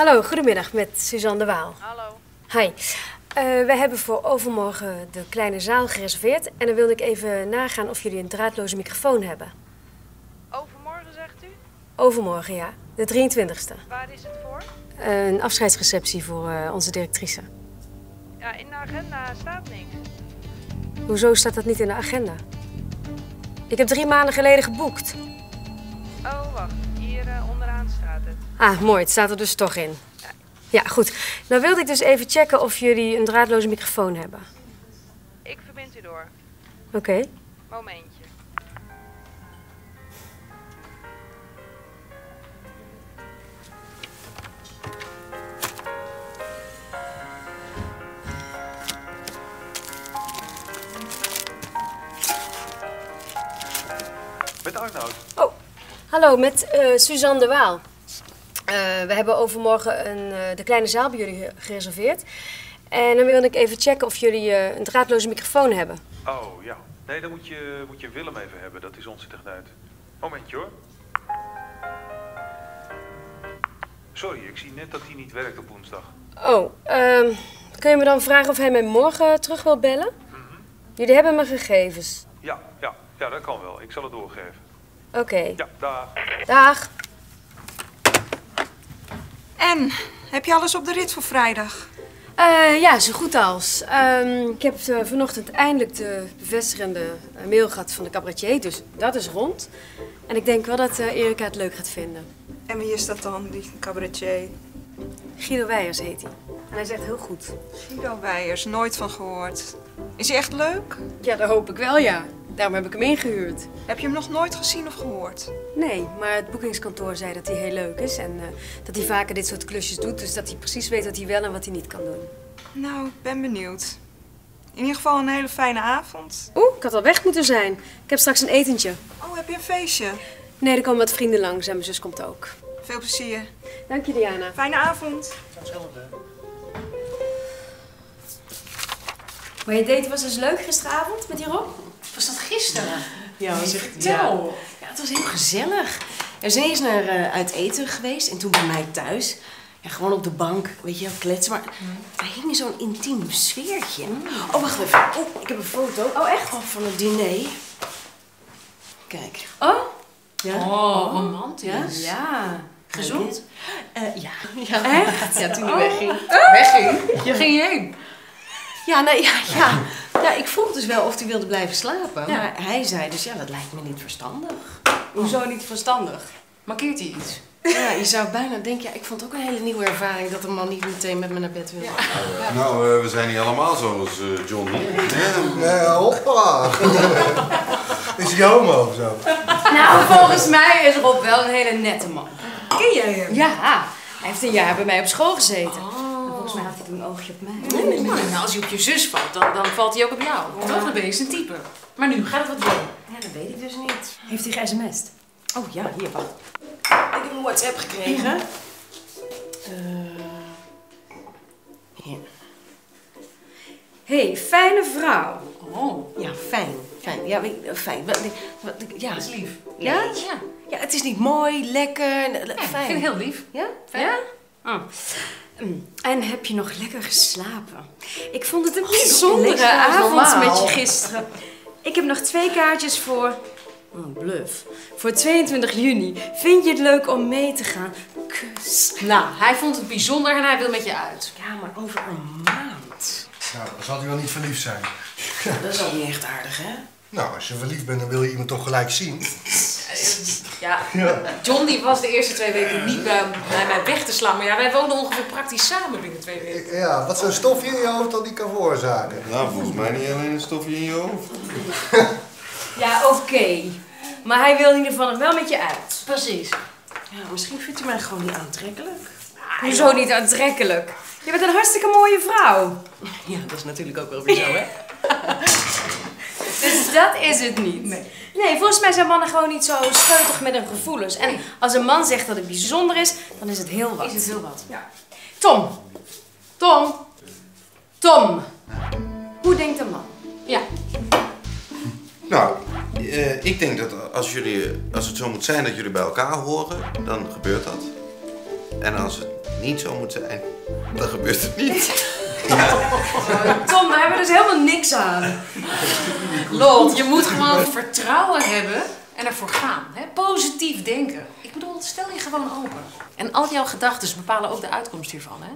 Hallo, goedemiddag met Suzanne de Waal. Hallo. Hi. Eh wij hebben voor overmorgen de kleine zaal gereserveerd. En dan wilde ik even nagaan of jullie een draadloze microfoon hebben. Overmorgen zegt u? Overmorgen, ja. De 23e. Waar is het voor? Een afscheidsreceptie voor eh, onze directrice. Ja, in de agenda staat niks. Hoezo staat dat niet in de agenda? Ik heb drie maanden geleden geboekt. Oh, wacht. Hier eh, onderaan staat het. Ah, mooi. Het staat er dus toch in. Ja, goed. Nou wilde ik dus even checken of jullie een draadloze microfoon hebben. Ik verbind u door. Oké. Momentje. Met Arnoud. Oh, hallo, met eh, Suzanne de Waal. Eh, we hebben overmorgen een, eh, de kleine zaal bij jullie ge- gereserveerd. En dan wilde ik even checken of jullie een draadloze microfoon hebben. Oh, ja. Nee, dan moet je, moet je Willem even hebben. Dat is onze techneut. Momentje hoor. Sorry, ik zie net dat hij niet werkt op woensdag. Oh, ehm, kun je me dan vragen of hij mij morgen terug wil bellen? Jullie hebben mijn gegevens. Ja, ja, ja, dat kan wel. Ik zal het doorgeven. Oké. Ja, dag. Dag. En, heb je alles op de rit voor vrijdag? Eh, ja, zo goed als. Ehm, ik heb eh, vanochtend eindelijk de bevestigende eh, mail gehad van de cabaretier, dus dat is rond. En ik denk wel dat eh, Erika het leuk gaat vinden. En wie is dat dan, die cabaretier? Guido Weijers heet hij. En hij zegt heel goed. Guido Weijers, nooit van gehoord. Is hij echt leuk? Ja, dat hoop ik wel, ja. Daarom heb ik hem ingehuurd. Heb je hem nog nooit gezien of gehoord? Nee, maar het boekingskantoor zei dat hij heel leuk is en eh, dat hij vaker dit soort klusjes doet. Dus dat hij precies weet wat hij wel en wat hij niet kan doen. Nou, ik ben benieuwd. In ieder geval een hele fijne avond. Oeh, ik had al weg moeten zijn. Ik heb straks een etentje. Oh, heb je een feestje? Nee, er komen wat vrienden langs en mijn zus komt ook. Veel plezier. Dank je, Diana. Fijne avond. Maar je date was dus leuk gisteravond met die Rob? Was dat gisteren? Ja, was echt, Vertel. Ja, het was heel gezellig. Zijn eerst naar eh, uit eten geweest en toen bij mij thuis. Ja, gewoon op de bank, weet je kletsen. Maar er hing in zo'n intiem sfeertje. Oh, wacht even. Oh, ik heb een foto. Oh, echt? Oh, van het diner. Kijk. Oh? Ja? Oh, romantisch. Ja? Ja. Gezond? Eh, ja. ja. Echt? Ja, toen hij wegging. Wegging? Je ging je heen? Ja, nee, ja, ja. Ja, ik vroeg dus wel of hij wilde blijven slapen. Ja. Maar hij zei dus, ja, dat lijkt me niet verstandig. Hoezo niet verstandig? Markeert hij iets? Ja, je zou bijna denken, ja, ik vond het ook een hele nieuwe ervaring dat een man niet meteen met me naar bed wil. Nou, eh, we zijn niet allemaal zoals eh, Johnny. Nee, hoppa. Is hij homo of zo? Nou, volgens mij is Rob wel een hele nette man. Ken jij hem? Ja, hij heeft een jaar bij mij op school gezeten. En volgens mij had hij toen een oogje op mij. Nou, als hij op je zus valt, dan, dan valt hij ook op jou. Toch? Dan ben je zijn type. Maar nu, gaat het wat worden? Ja, dat weet ik dus niet. Heeft hij ge-sms'd? Oh ja, hier, wacht. Ik heb een WhatsApp gekregen. Eh hier. Hé, hey, fijne vrouw. Oh, Ja, fijn. Fijn. Ja, weet, eh, fijn. Wat, wat, ja. dat is lief. Ja? Ja. Ja, het is niet mooi, lekker, eh, Ja, ik fijn. vind het heel lief. Ja? Fijn. Ja? Oh. En heb je nog lekker geslapen? Ik vond het een bijzondere lekker als avond met je gisteren. Ik heb nog twee kaartjes voor... Oh, bluff. Voor 22 juni. Vind je het leuk om mee te gaan? Kus. Nou, hij vond het bijzonder en hij wil met je uit. Ja, maar over een maand. Nou, dan zal hij wel niet verliefd zijn. Dat is ook niet echt aardig, hè? Nou, als je verliefd bent, dan wil je iemand toch gelijk zien. Ja, John die was de eerste twee weken niet bij, bij mij weg te slaan. Maar ja, wij woonden ongeveer praktisch samen binnen twee weken. Ja, wat zo'n stofje in je hoofd dat die kan veroorzaken. Nou, volgens mij niet alleen een stofje in je hoofd. Ja, oké. Maar hij wil in ieder geval nog wel met je uit. Precies. Ja, misschien vindt u mij gewoon niet aantrekkelijk. Hoezo niet aantrekkelijk? Je bent een hartstikke mooie vrouw. Ja, dat is natuurlijk ook wel weer zo, hè? Dus dat is het niet. Nee. volgens mij zijn mannen gewoon niet zo scheutig met hun gevoelens. En als een man zegt dat het bijzonder is, dan is het heel wat. Is het heel wat. Tom. Tom. Tom. Hoe denkt een man? Ja. Nou, eh, ik denk dat als, jullie, als het zo moet zijn dat jullie bij elkaar horen, dan gebeurt dat. En als het niet zo moet zijn, dan gebeurt het niet. Tom, daar hebben we dus helemaal niks aan. Lot, je moet gewoon vertrouwen hebben en ervoor gaan. Hè? Positief denken. Ik bedoel, stel je gewoon open. En al jouw gedachten bepalen ook de uitkomst hiervan, hè?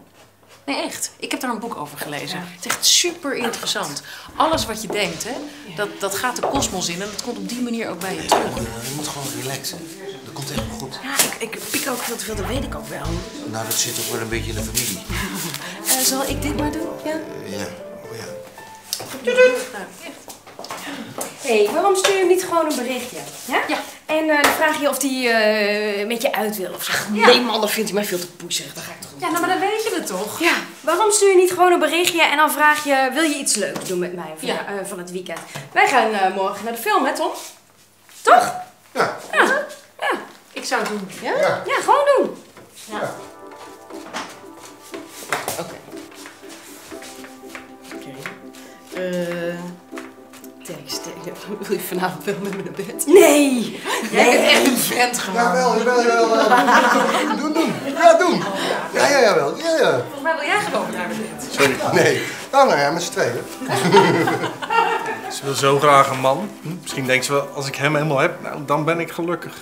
Nee, echt. Ik heb daar een boek over gelezen. Het is echt super interessant. Alles wat je denkt, hè, dat, dat gaat de kosmos in en dat komt op die manier ook bij je terug. Je moet gewoon relaxen. Dat komt echt goed. Ja, ik, ik pik ook veel te veel, dat weet ik ook wel. Nou, dat zit ook wel een beetje in de familie. Eh, zal ik dit maar doen? Ja? Ja, oh ja. Hé, hey, waarom stuur je hem niet gewoon een berichtje? Ja? Ja. En eh, dan vraag je of hij eh, met je uit wil of zo. Nee man, dan vindt hij mij veel te poeserig. Dat ga ik toch niet. Ja, nou, maar dan weet je het toch? Ja, waarom stuur je niet gewoon een berichtje en dan vraag je, wil je iets leuks doen met mij van, Ja. eh, van het weekend? Wij gaan eh, morgen naar de film, hè Tom? Toch? Ja. Ja. Ik zou het doen. Ja? Ja. Ja, gewoon doen. Ja. Eh, tekst. Wil je vanavond wel met me naar bed? Nee! Jij bent echt een vent gewoon. Jawel, jawel, jawel. jawel. Doen, doen, doen. Ja, doen. Ja, ja, jawel. Ja, ja. Volgens mij wil jij gewoon naar bed. Sorry. Nee. Nou, nou ja, met z'n tweeën. Ze wil zo graag een man. Hm, Misschien denkt ze wel, als ik hem helemaal heb, nou, dan ben ik gelukkig.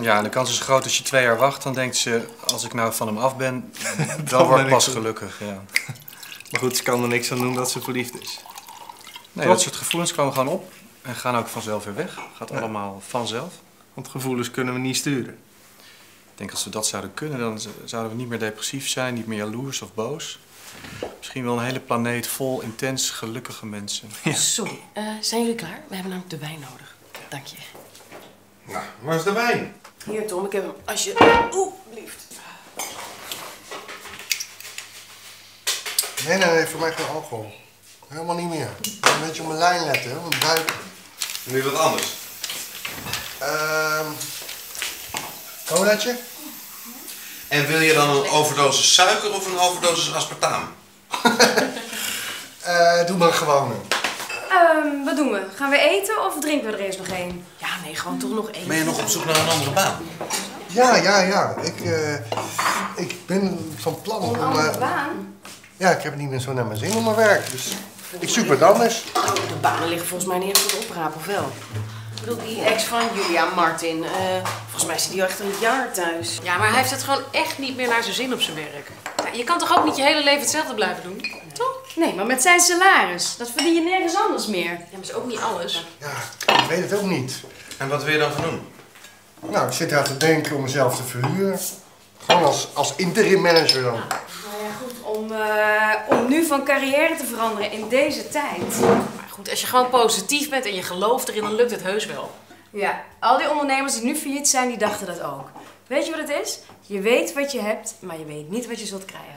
Ja, en de kans is groot als je twee jaar wacht, dan denkt ze, als ik nou van hem af ben, dan, Dan word ik pas gelukkig. gelukkig. Ja. Maar goed, ze kan er niks aan doen dat ze verliefd is. Nee, dat soort gevoelens komen gewoon op en gaan ook vanzelf weer weg. Gaat allemaal vanzelf. Want gevoelens kunnen we niet sturen. Ik denk als we dat zouden kunnen, dan zouden we niet meer depressief zijn, niet meer jaloers of boos. Misschien wel een hele planeet vol intens gelukkige mensen. Sorry, eh, zijn jullie klaar? We hebben namelijk de wijn nodig. Dank je. Nou, waar is de wijn? Hier Tom, ik heb hem. Als je... Oeh, liefd. Nee, nee, nee, voor mij geen alcohol. Helemaal niet meer. Een beetje op mijn lijn letten, hè, mijn buik. Nu wat anders. Ehm colaatje? En wil je dan een overdosis suiker of een overdosis aspartaam? Eh, doe maar gewoon. Ehm, wat doen we? Gaan we eten of drinken we er eerst nog één? Ja, nee, gewoon toch nog één. Ben je nog op zoek naar een andere baan? Ja, ja, ja. Ik, eh, ik ben van plan om... eh, baan? Ja, ik heb het niet meer zo naar mijn zin om mijn werk. Dus ik zoek wat anders. De banen liggen volgens mij niet echt tot oprapen, of wel? Ik bedoel, die ex van Julia Martin, eh, volgens mij zit die al echt een jaar thuis. Ja, maar hij heeft het gewoon echt niet meer naar zijn zin op zijn werk. Ja, je kan toch ook niet je hele leven hetzelfde blijven doen? Toch? Nee, maar met zijn salaris. Dat verdien je nergens anders meer. Ja, maar is ook niet alles. Ja, ik weet het ook niet. En wat wil je dan gaan doen? Nou, ik zit daar te denken om mezelf te verhuren. Gewoon als, als interim manager dan. Ja, om, eh, om nu van carrière te veranderen in deze tijd. Maar goed, als je gewoon positief bent en je gelooft erin, dan lukt het heus wel. Ja, al die ondernemers die nu failliet zijn, die dachten dat ook. Weet je wat het is? Je weet wat je hebt, maar je weet niet wat je zult krijgen.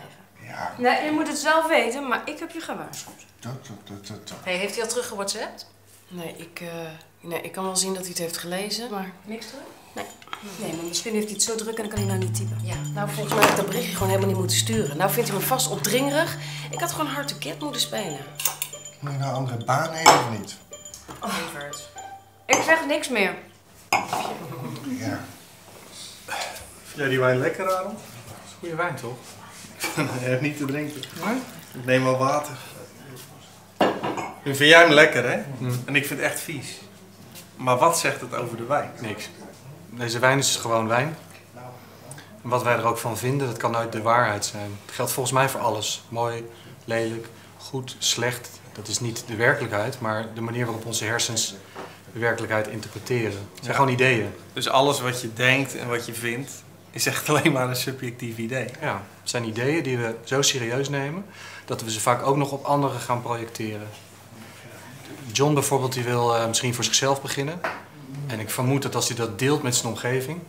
Ja, Nee, je moet het zelf weten, maar ik heb je gewaarschuwd. dat, dat, dat, dat, dat. Hey, heeft hij al terug gewhatsappt? Nee, ik, eh, nee, ik kan wel zien dat hij het heeft gelezen, maar... Niks terug? Nee, maar misschien heeft hij het zo druk en dan kan hij nou niet typen. Ja. Nou, volgens mij heb ik dat berichtje gewoon helemaal niet moeten sturen. Nou vindt hij me vast opdringerig. Ik had gewoon hard to get moeten spelen. Moet je nou een andere baan nemen of niet? Lieverd. Ik zeg niks meer. Ja. Vind jij die wijn lekker, Aaron? Dat is goede wijn, toch? Nee, niet te drinken. Ik neem wel water. Nu vind jij hem lekker, hè? En ik vind het echt vies. Maar wat zegt het over de wijn? Niks. Deze wijn is gewoon wijn. En wat wij er ook van vinden, dat kan nooit de waarheid zijn. Het geldt volgens mij voor alles. Mooi, lelijk, goed, slecht. Dat is niet de werkelijkheid, maar de manier waarop onze hersens de werkelijkheid interpreteren. Het zijn Ja. gewoon ideeën. Dus alles wat je denkt en wat je vindt, is echt alleen maar een subjectief idee. Ja, het zijn ideeën die we zo serieus nemen dat we ze vaak ook nog op anderen gaan projecteren. John bijvoorbeeld, die wil eh, misschien voor zichzelf beginnen. En ik vermoed dat als hij dat deelt met zijn omgeving,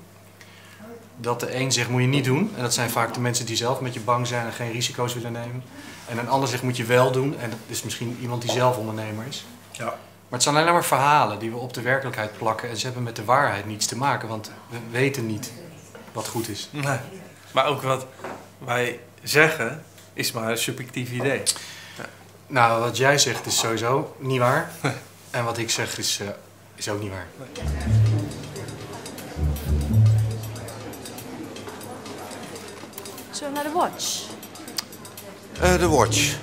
dat de een zegt moet je niet doen. En dat zijn vaak de mensen die zelf met je bang zijn en geen risico's willen nemen. En een ander zegt moet je wel doen. En dat is misschien iemand die zelf ondernemer is. Ja. Maar het zijn alleen maar verhalen die we op de werkelijkheid plakken. En ze hebben met de waarheid niets te maken, want we weten niet wat goed is. Nee. Maar ook wat wij zeggen, is maar een subjectief idee. Nou, wat jij zegt is sowieso niet waar. En wat ik zeg is, eh, is ook niet waar. naar de Watch? Eh, de Watch.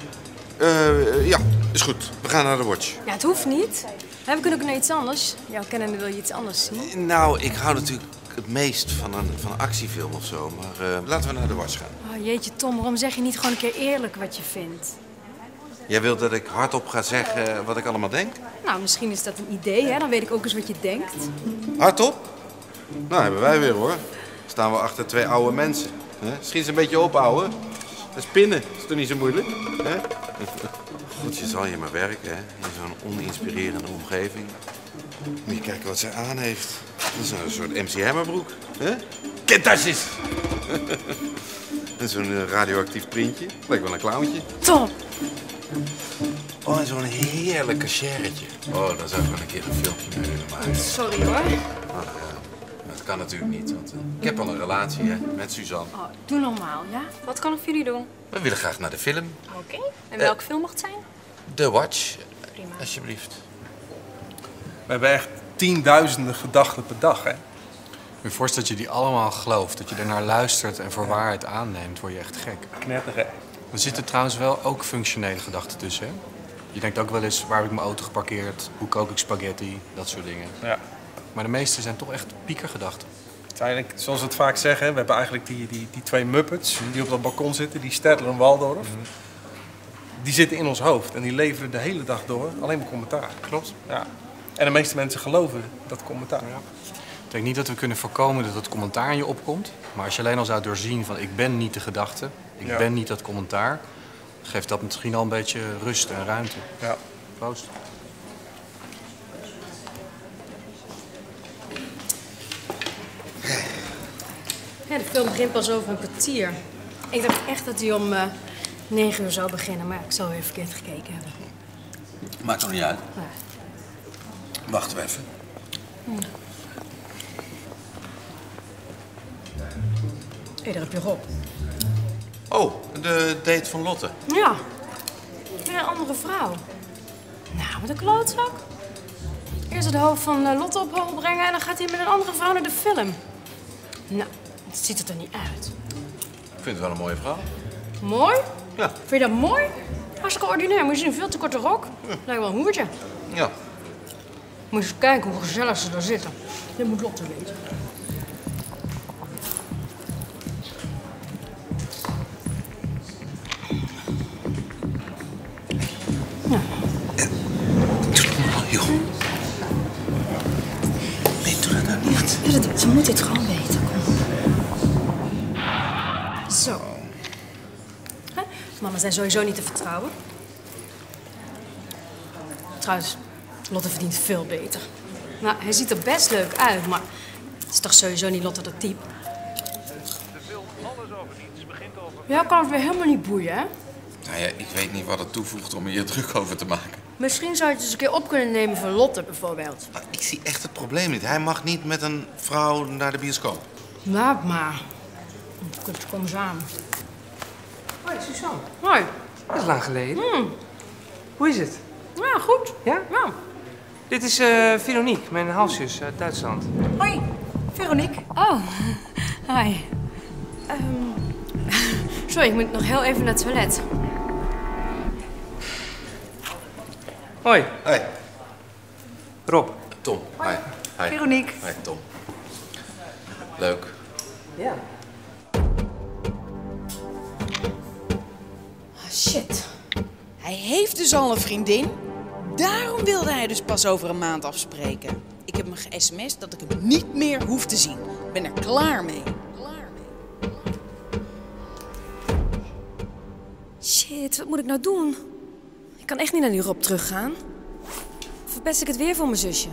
Eh, ja, is goed. We gaan naar de Watch. Ja, het hoeft niet. We kunnen ook naar iets anders. Jouw kennende wil je iets anders zien. Nou, ik hou natuurlijk het meest van een, van een actiefilm of zo. Maar eh, laten we naar de Watch gaan. Oh, jeetje, Tom, waarom zeg je niet gewoon een keer eerlijk wat je vindt? Jij wilt dat ik hardop ga zeggen wat ik allemaal denk? Nou, misschien is dat een idee, hè? Dan weet ik ook eens wat je denkt. Hardop? Nou, hebben wij weer hoor. Staan we achter twee oude mensen. Hè? Schiet eens een beetje op, ouwe. Dat is pinnen. Is toch niet zo moeilijk? Hè? Goed, je zal hier maar werken, hè? In zo'n oninspirerende omgeving. Moet je kijken wat zij aan heeft. Dat is een soort MC Hammerbroek. Hè? Kintasjes! en zo'n eh, radioactief printje. Lijkt wel een clowntje. Tom! Oh, en zo'n heerlijk cachèretje. Oh, daar zou ik wel een keer een filmpje mee willen maken. Sorry hoor. Ach, ja. Maar dat kan natuurlijk niet, want eh, ik heb al een relatie hè, met Suzanne. Oh, doe normaal, ja? Wat kan ik voor jullie doen? We willen graag naar de film. Oké. En welke film mag het zijn? The Watch, Prima. alsjeblieft. We hebben echt tienduizenden gedachten per dag, hè? Je voorstelt dat je die allemaal gelooft, dat je ernaar luistert en voor waarheid aanneemt, word je echt gek. Knettergek. Er zitten trouwens wel ook functionele gedachten tussen. Hè? Je denkt ook wel eens, waar heb ik mijn auto geparkeerd? Hoe kook ik spaghetti? Dat soort dingen. Ja. Maar de meeste zijn toch echt piekergedachten. Uiteindelijk, zoals we het vaak zeggen, we hebben eigenlijk die, die, die twee Muppets die op dat balkon zitten, die Stedtler en Waldorf. Die zitten in ons hoofd en die leveren de hele dag door alleen maar commentaar. Klopt. Ja. En de meeste mensen geloven dat commentaar. Ik denk niet dat we kunnen voorkomen dat het commentaar in je opkomt. Maar als je alleen al zou doorzien van ik ben niet de gedachte, ik Ja. ben niet dat commentaar, geeft dat misschien al een beetje rust en ruimte. Ja. Proost. Ja, de film begint pas over een kwartier. Ik dacht echt dat hij om eh 9 uur zou beginnen, maar ik zou weer verkeerd gekeken hebben. Maakt nog niet uit. Ja. Wachten we even. Hé, daar heb je Rob. Oh, de date van Lotte. Ja, met een andere vrouw. Nou, wat een klootzak. Eerst het hoofd van eh, Lotte op hoog brengen en dan gaat hij met een andere vrouw naar de film. Nou, het ziet het er niet uit. Ik vind het wel een mooie vrouw. Mooi? Ja. Vind je dat mooi? Hartstikke ordinair. Moet je zien, een veel te korte rok. Lijkt wel een hoertje. Ja. Moet je eens kijken hoe gezellig ze daar zitten. Dit moet Lotte weten. Nee, doe dat nou niet. Ja, dat, ze moet dit gewoon weten. Kom. Zo. Hè? Mannen zijn sowieso niet te vertrouwen. Trouwens, Lotte verdient veel beter. Nou, hij ziet er best leuk uit, maar het is toch sowieso niet Lotte dat type. De film Alles over niets begint over... Ja, kan het weer helemaal niet boeien, hè? Nou ja, ik weet niet wat het toevoegt om hier druk over te maken. Misschien zou je het eens een keer op kunnen nemen van Lotte, bijvoorbeeld. Maar ik zie echt het probleem niet. Hij mag niet met een vrouw naar de bioscoop. Laat maar. Kom samen. Hoi, Suzanne. Hoi. Dat is lang geleden. Hmm. Hoe is het? Ja, goed. Ja? Ja. Dit is eh Veronique, mijn halfzus uit Duitsland. Hoi, Veronique. Oh, hi. Ehm, sorry, ik moet nog heel even naar het toilet. Hoi. Hoi. Rob. Tom. Hi. Hi. Veronique. Hi, Tom. Leuk. Ja. Ah, shit. Hij heeft dus al een vriendin. Daarom wilde hij dus pas over een maand afspreken. Ik heb hem ge-sms dat ik hem niet meer hoef te zien. Ik ben er klaar mee. Shit, wat moet ik nou doen? Ik kan echt niet naar die Rob teruggaan. Verpest ik het weer voor mijn zusje.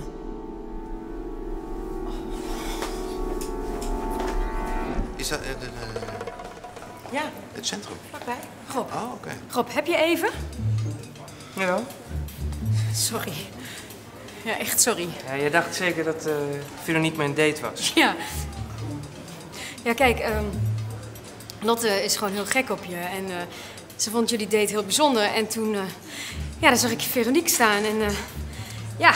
Is dat eh, de- Ja, het centrum? vlakbij. Rob. Oh, oké. Rob, heb je even? Ja. Sorry. Ja, echt sorry. ja jij dacht zeker dat eh Veronique mijn date was. Ja. Ja, kijk, ehm, Lotte is gewoon heel gek op je. En eh, ze vond jullie date heel bijzonder. En toen, eh, ja, dan zag ik Veronique staan. En eh, ja,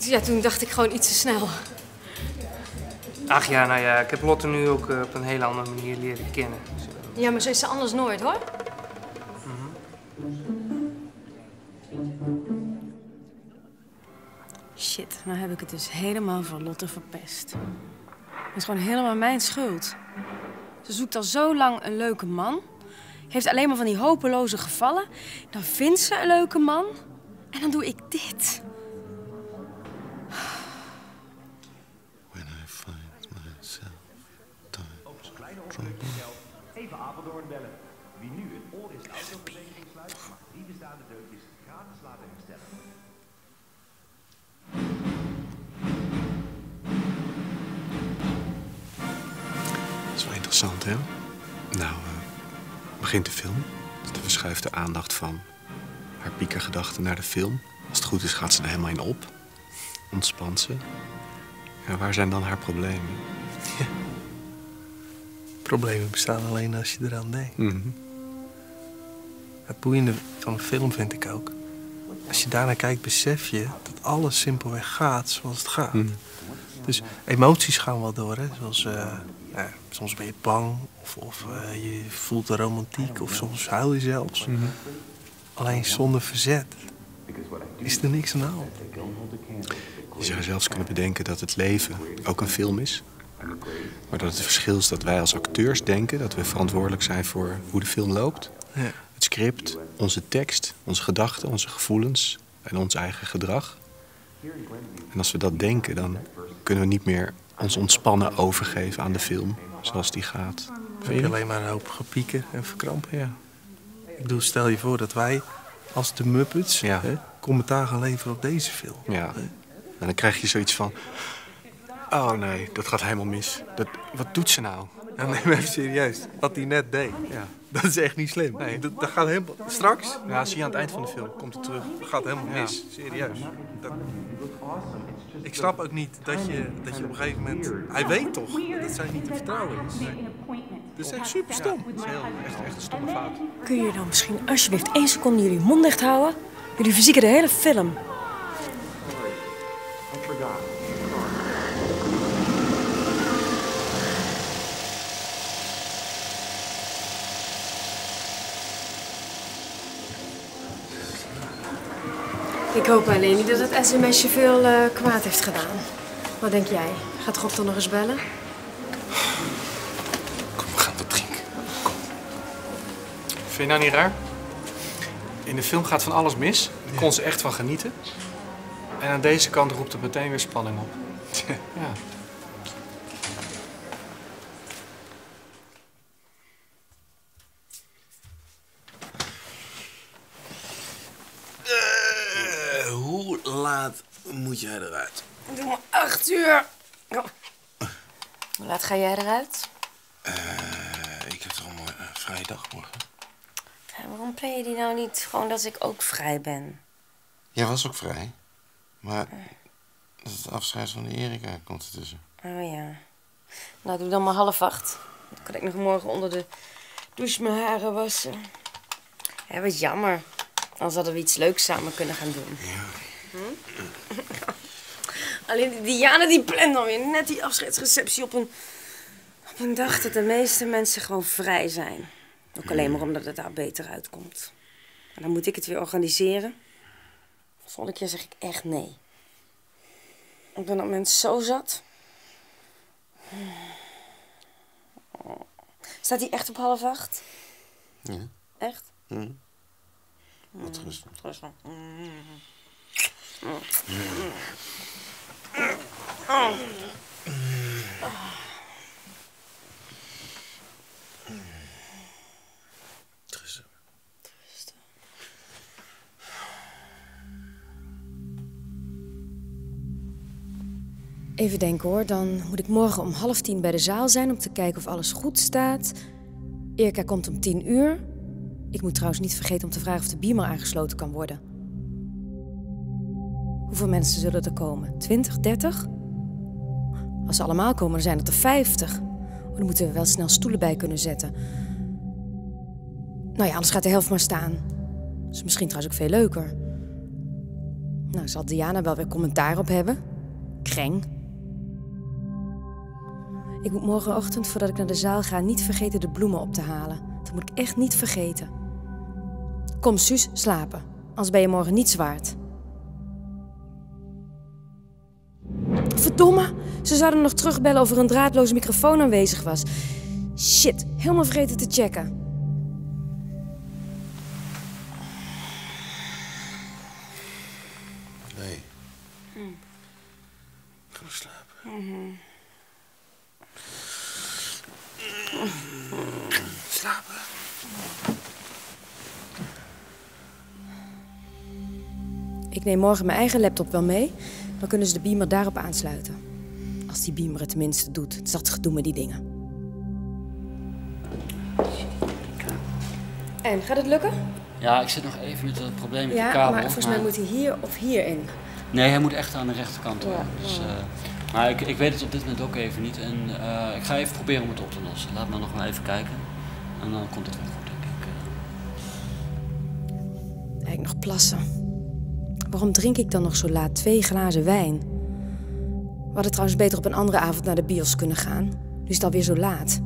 ja, toen dacht ik gewoon iets te snel. Ach ja, nou ja, ik heb Lotte nu ook eh, op een hele andere manier leren kennen. Ja, maar zo is ze anders nooit, hoor. Shit, nou heb ik het dus helemaal voor Lotte verpest. Het is gewoon helemaal mijn schuld. Ze zoekt al zo lang een leuke man. Heeft alleen maar van die hopeloze gevallen. Dan vindt ze een leuke man. En dan doe ik dit. When I find myself times trouble. Even Apeldoorn bellen. Wie nu een Oris autoverzekering sluit, mag drie bestaande deukjes gratis laten herstellen. Dat is wel interessant, hè? Nou, eh, begint de film. Ze verschuift de aandacht van haar piekergedachten naar de film. Als het goed is, gaat ze er helemaal in op. Ontspant ze. Ja, waar zijn dan haar problemen? Problemen bestaan alleen als je eraan denkt. Mhm. Het boeiende van een film vind ik ook. Als je daarnaar kijkt, besef je dat alles simpelweg gaat zoals het gaat. Mhm. Dus emoties gaan wel door, hè. Zoals, eh, nou soms ben je bang of, of eh, je voelt de romantiek of soms huil je zelfs. Mhm. Alleen zonder verzet is er niks aan de hand. Je zou zelfs kunnen bedenken dat het leven ook een film is. Maar dat het verschil is dat wij als acteurs denken dat we verantwoordelijk zijn voor hoe de film loopt. Ja. Het script, onze tekst, onze gedachten, onze gevoelens en ons eigen gedrag. En als we dat denken, dan kunnen we niet meer ons ontspannen overgeven aan de film zoals die gaat. Vind je alleen maar een hoop gepieker en verkrampen, ja. Ik bedoel, stel je voor dat wij als de Muppets hè, commentaar gaan leveren op deze film. Ja. En dan krijg je zoiets van... Oh nee, dat gaat helemaal mis. Dat, wat doet ze nou? Ja, nee, maar even serieus. Wat hij net deed, Ja. dat is echt niet slim. Nee. Dat, dat gaat helemaal... Straks Ja, zie je aan het eind van de film. Komt het terug. dat gaat helemaal mis. Serieus. Dat... Ik snap ook niet dat je, dat je op een gegeven moment... Hij weet toch dat zij niet te vertrouwen is. Dat is echt super stom. Dat is heel, echt, echt een stomme fout. Kun je dan misschien alsjeblieft één seconde jullie mond dicht houden? Jullie verzieken de hele film. Ik hoop alleen niet dat het sms'je veel eh, kwaad heeft gedaan. Wat denk jij? Gaat Rob dan nog eens bellen? Kom, we gaan wat drinken. Vind je nou niet raar? In de film gaat van alles mis. Daar kon ze echt van genieten. En aan deze kant roept het meteen weer spanning op. Ja. Eh, hoe laat moet jij eruit? Doe maar acht uur. Hoe laat ga jij eruit? Eh, ik heb toch een mooie, eh, vrije dag morgen. Ja, waarom plan je die nou niet gewoon dat ik ook vrij ben? Jij was ook vrij. Maar dat is het afscheid van de Erika komt ertussen. Oh ja. Nou, doe dan maar half acht. Dan kan ik nog morgen onder de douche mijn haren wassen. Ja, wat jammer. Anders hadden we iets leuks samen kunnen gaan doen. Hm? Alleen die Diana die plant dan weer net die afscheidsreceptie op een, op een dag dat de meeste mensen gewoon vrij zijn. Ook alleen maar omdat het daar beter uitkomt. En dan moet ik het weer organiseren. Volgende keer zeg ik echt nee. Ik ben op het moment zo zat. Staat hij echt op half acht? Ja. Echt? Hm. Wat rustig. Rustig. Even denken hoor, dan moet ik morgen om half tien bij de zaal zijn om te kijken of alles goed staat. Erika komt om tien uur. Ik moet trouwens niet vergeten om te vragen of de beamer aangesloten kan worden. Hoeveel mensen zullen er komen? 20, 30? Als ze allemaal komen, zijn het er 50. Oh, dan moeten we wel snel stoelen bij kunnen zetten. Nou ja, anders gaat de helft maar staan. Dat is misschien trouwens ook veel leuker. Nou, zal Diana wel weer commentaar op hebben? Kreng. Ik moet morgenochtend, voordat ik naar de zaal ga, niet vergeten de bloemen op te halen. Dat moet ik echt niet vergeten. Kom, Suus, slapen. Anders ben je morgen niets waard. Verdomme, ze zouden nog terugbellen of er een draadloze microfoon aanwezig was. Shit, helemaal vergeten te checken. Nee. Hm. Ga maar slapen. Mhm. Slapen. Ik neem morgen mijn eigen laptop wel mee. Dan kunnen ze de beamer daarop aansluiten. Als die beamer het tenminste doet. Het is dat gedoe met die dingen. En, gaat het lukken? Ja, ik zit nog even met het probleem met ja, de kabel. maar volgens mij moet hij hier of hierin. Nee, hij moet echt aan de rechterkant. hoor. Ja, Dus, ja. eh, maar ik, ik weet het op dit moment ook even niet. En eh, ik ga even proberen om het op te lossen. Laat me nog maar even kijken. En dan komt het wel goed, denk ik. Eigenlijk nog plassen. Waarom drink ik dan nog zo laat twee glazen wijn? We hadden trouwens beter op een andere avond naar de bios kunnen gaan. Nu is het alweer zo laat.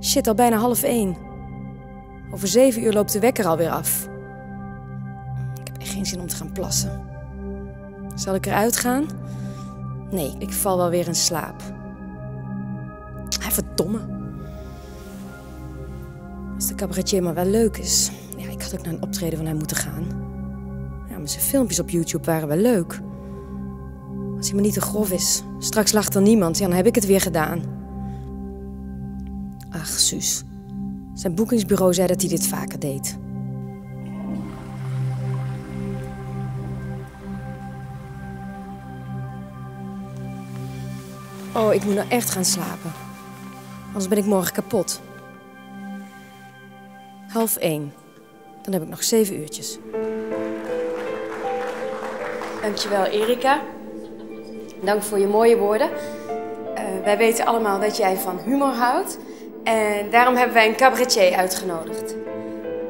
Shit, al bijna half één. Over zeven uur loopt de wekker alweer af. Ik heb echt geen zin om te gaan plassen. Zal ik eruit gaan? Nee, ik val wel weer in slaap. Hij verdomme. Als de cabaretier maar wel leuk is. Ja, ik had ook naar een optreden van hem moeten gaan. Zijn filmpjes op YouTube waren wel leuk. Als hij maar niet te grof is. Straks lacht er niemand. Dan heb ik het weer gedaan. Ach, Suus. Zijn boekingsbureau zei dat hij dit vaker deed. Oh, ik moet nou echt gaan slapen. Anders ben ik morgen kapot. Half één. Dan heb ik nog zeven uurtjes. Dankjewel, Erika. Dank voor je mooie woorden. Eh, wij weten allemaal dat jij van humor houdt. En daarom hebben wij een cabaretier uitgenodigd.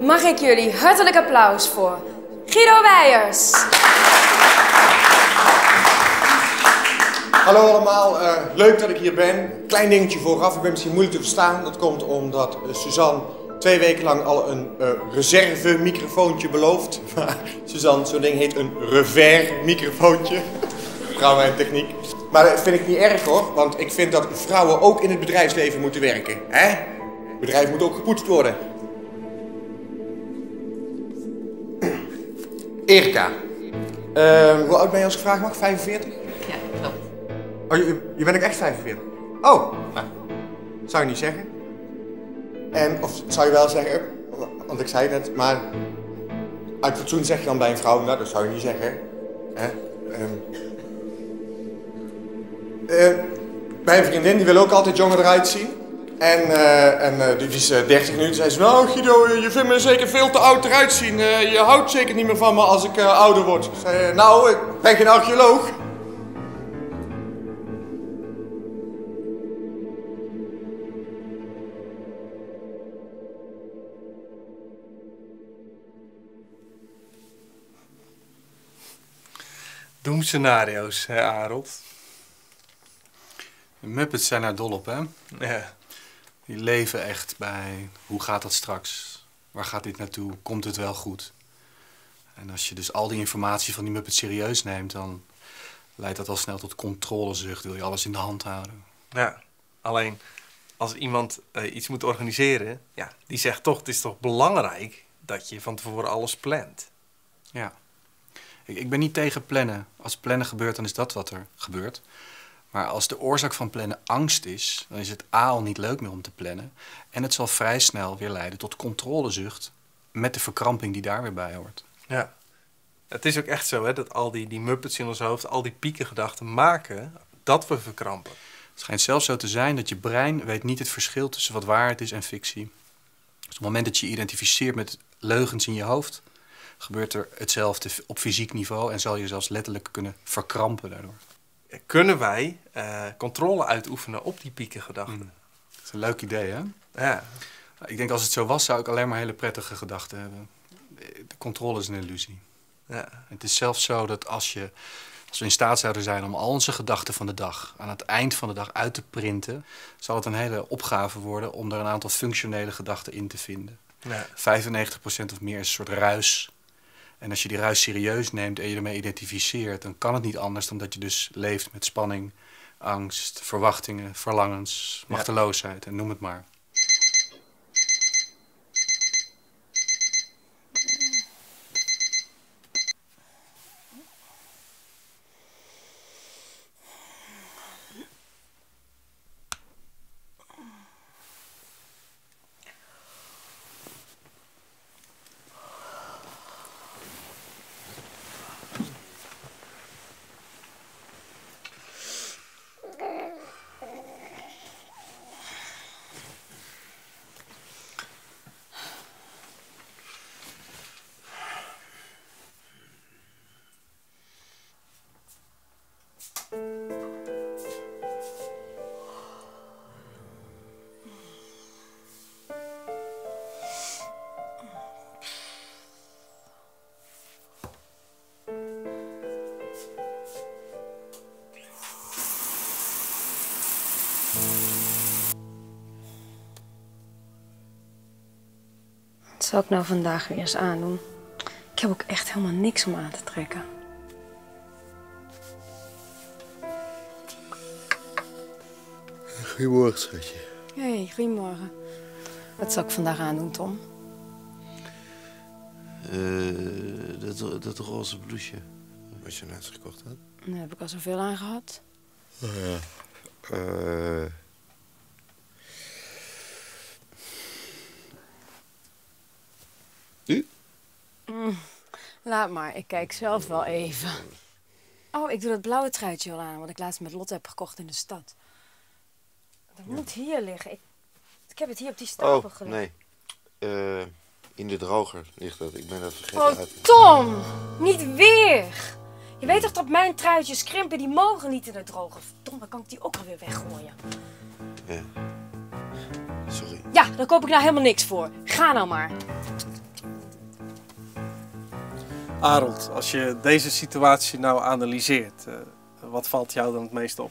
Mag ik jullie hartelijk applaus voor Guido Weijers. Hallo allemaal, eh, leuk dat ik hier ben. Klein dingetje vooraf, ik ben misschien moeilijk te verstaan. Dat komt omdat eh, Suzanne twee weken lang al een eh reserve microfoontje belooft. Maar Suzanne, zo'n ding heet een revers microfoontje. Vrouwen en techniek. Maar dat vind ik niet erg hoor, want ik vind dat vrouwen ook in het bedrijfsleven moeten werken. Hè? Het bedrijf moet ook gepoetst worden. Erika, eh, hoe oud ben je als ik vraag mag? 45? Ja, klopt. Oh, je, je bent ook echt 45? Oh, nou, zou je niet zeggen. En, of zou je wel zeggen, want ik zei het maar uit fatsoen zeg je dan bij een vrouw, nou dat zou je niet zeggen. Hè? Ehm, eh, bij een vriendin, die wil ook altijd jonger eruit zien. En, eh, en eh, die, is eh, 30 nu, zei ze, nou Guido, je vindt me zeker veel te oud eruit zien. Eh, je houdt zeker niet meer van me als ik eh, ouder word. Ik zei, nou, ik ben geen archeoloog. Doemscenario's, hè, Arold? De Muppets zijn daar dol op, hè? Ja. Die leven echt bij hoe gaat dat straks? Waar gaat dit naartoe? Komt het wel goed? En als je dus al die informatie van die Muppets serieus neemt, dan leidt dat al snel tot controlezucht. Wil je alles in de hand houden? Ja, alleen als iemand eh, iets moet organiseren, ja, die zegt toch, het is toch belangrijk dat je van tevoren alles plant. Ja. Ik, ik ben niet tegen plannen. Als plannen gebeurt, dan is dat wat er gebeurt. Maar als de oorzaak van plannen angst is, dan is het A al niet leuk meer om te plannen. En het zal vrij snel weer leiden tot controlezucht met de verkramping die daar weer bij hoort. Ja. Het is ook echt zo, hè, dat al die, die muppets in ons hoofd, al die piekengedachten maken dat we verkrampen. Het schijnt zelfs zo te zijn dat je brein weet niet het verschil tussen wat waarheid is en fictie. Dus op het moment dat je je identificeert met leugens in je hoofd, gebeurt er hetzelfde op fysiek niveau en zal je zelfs letterlijk kunnen verkrampen daardoor. Kunnen wij eh, controle uitoefenen op die piekengedachten? Dat is een leuk idee, hè? Ja. Ik denk als het zo was, zou ik alleen maar hele prettige gedachten hebben. De controle is een illusie. Ja. Het is zelfs zo dat als je Als we in staat zouden zijn om al onze gedachten van de dag aan het eind van de dag uit te printen, zal het een hele opgave worden om er een aantal functionele gedachten in te vinden. Ja. 95% of meer is een soort ruis. En als je die ruis serieus neemt en je ermee identificeert, dan kan het niet anders dan dat je dus leeft met spanning, angst, verwachtingen, verlangens, machteloosheid en noem het maar. Zal ik nou vandaag weer eens aandoen? Ik heb ook echt helemaal niks om aan te trekken. Goedemorgen, schatje. Hey, goedemorgen. Wat zal ik vandaag aandoen, Tom? Eh, dat, dat roze blouseje. Wat je net gekocht had. Daar heb ik al zoveel aan gehad. Oh ja. Eh, Mm, laat maar, ik kijk zelf wel even. Oh, ik doe dat blauwe truitje wel aan, wat ik laatst met Lotte heb gekocht in de stad. Dat moet hier liggen. Ik, ik heb het hier op die stapel oh, gelegd. nee. Eh, in de droger ligt dat. Ik ben dat vergeten Oh, uit. Tom! Niet weer! Je weet toch dat mijn truitjes krimpen, die mogen niet in de droger. Verdomme, dan kan ik die ook alweer weggooien. Ja. Sorry. Ja, daar koop ik nou helemaal niks voor. Ga nou maar. Arold, als je deze situatie nou analyseert, eh, wat valt jou dan het meest op?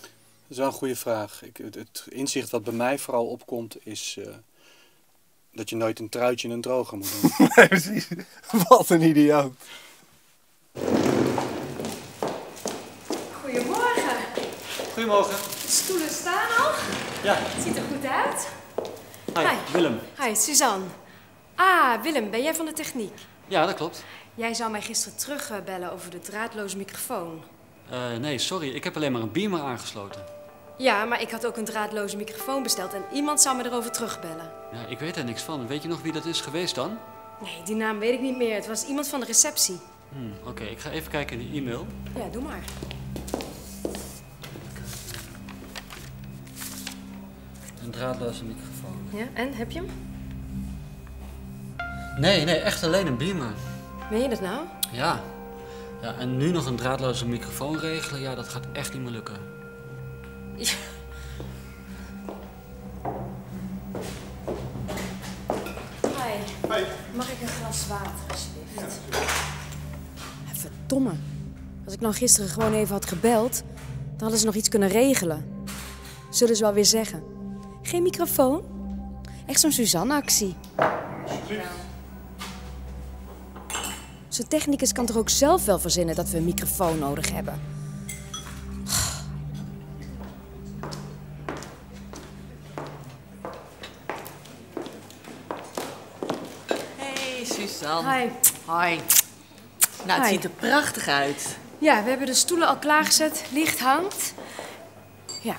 Dat is wel een goede vraag. Ik, het, het inzicht wat bij mij vooral opkomt is eh, dat je nooit een truitje in een droger moet doen. nee, precies. Wat een idioot. Goedemorgen. Goedemorgen. De stoelen staan al. Ja. Het ziet er goed uit. Hi, Willem. Hi, Suzanne. Ah, Willem, ben jij van de techniek? Ja, dat klopt. Jij zou mij gisteren terugbellen over de draadloze microfoon. Eh, nee, sorry. Ik heb alleen maar een beamer aangesloten. Ja, maar ik had ook een draadloze microfoon besteld en iemand zou me erover terugbellen. Ja, ik weet er niks van. Weet je nog wie dat is geweest dan? Nee, die naam weet ik niet meer. Het was iemand van de receptie. Hm, Oké, ik ga even kijken in de e-mail. Ja, doe maar. Een draadloze microfoon. Ja, en heb je hem? Nee, nee, echt alleen een beamer. Meen je dat nou? Ja. Ja, en nu nog een draadloze microfoon regelen, ja, dat gaat echt niet meer lukken. Ja. Hi. Mag ik een glas water, alsjeblieft? Verdomme. Als ik nou gisteren gewoon even had gebeld, dan hadden ze nog iets kunnen regelen. Zullen ze wel weer zeggen. Geen microfoon? Echt zo'n Suzanne-actie. Zo'n technicus kan toch ook zelf wel verzinnen dat we een microfoon nodig hebben? Hey Suzanne. Hi. Hoi. Nou, het Hi. ziet er prachtig uit. Ja, we hebben de stoelen al klaargezet. Licht hangt. Ja,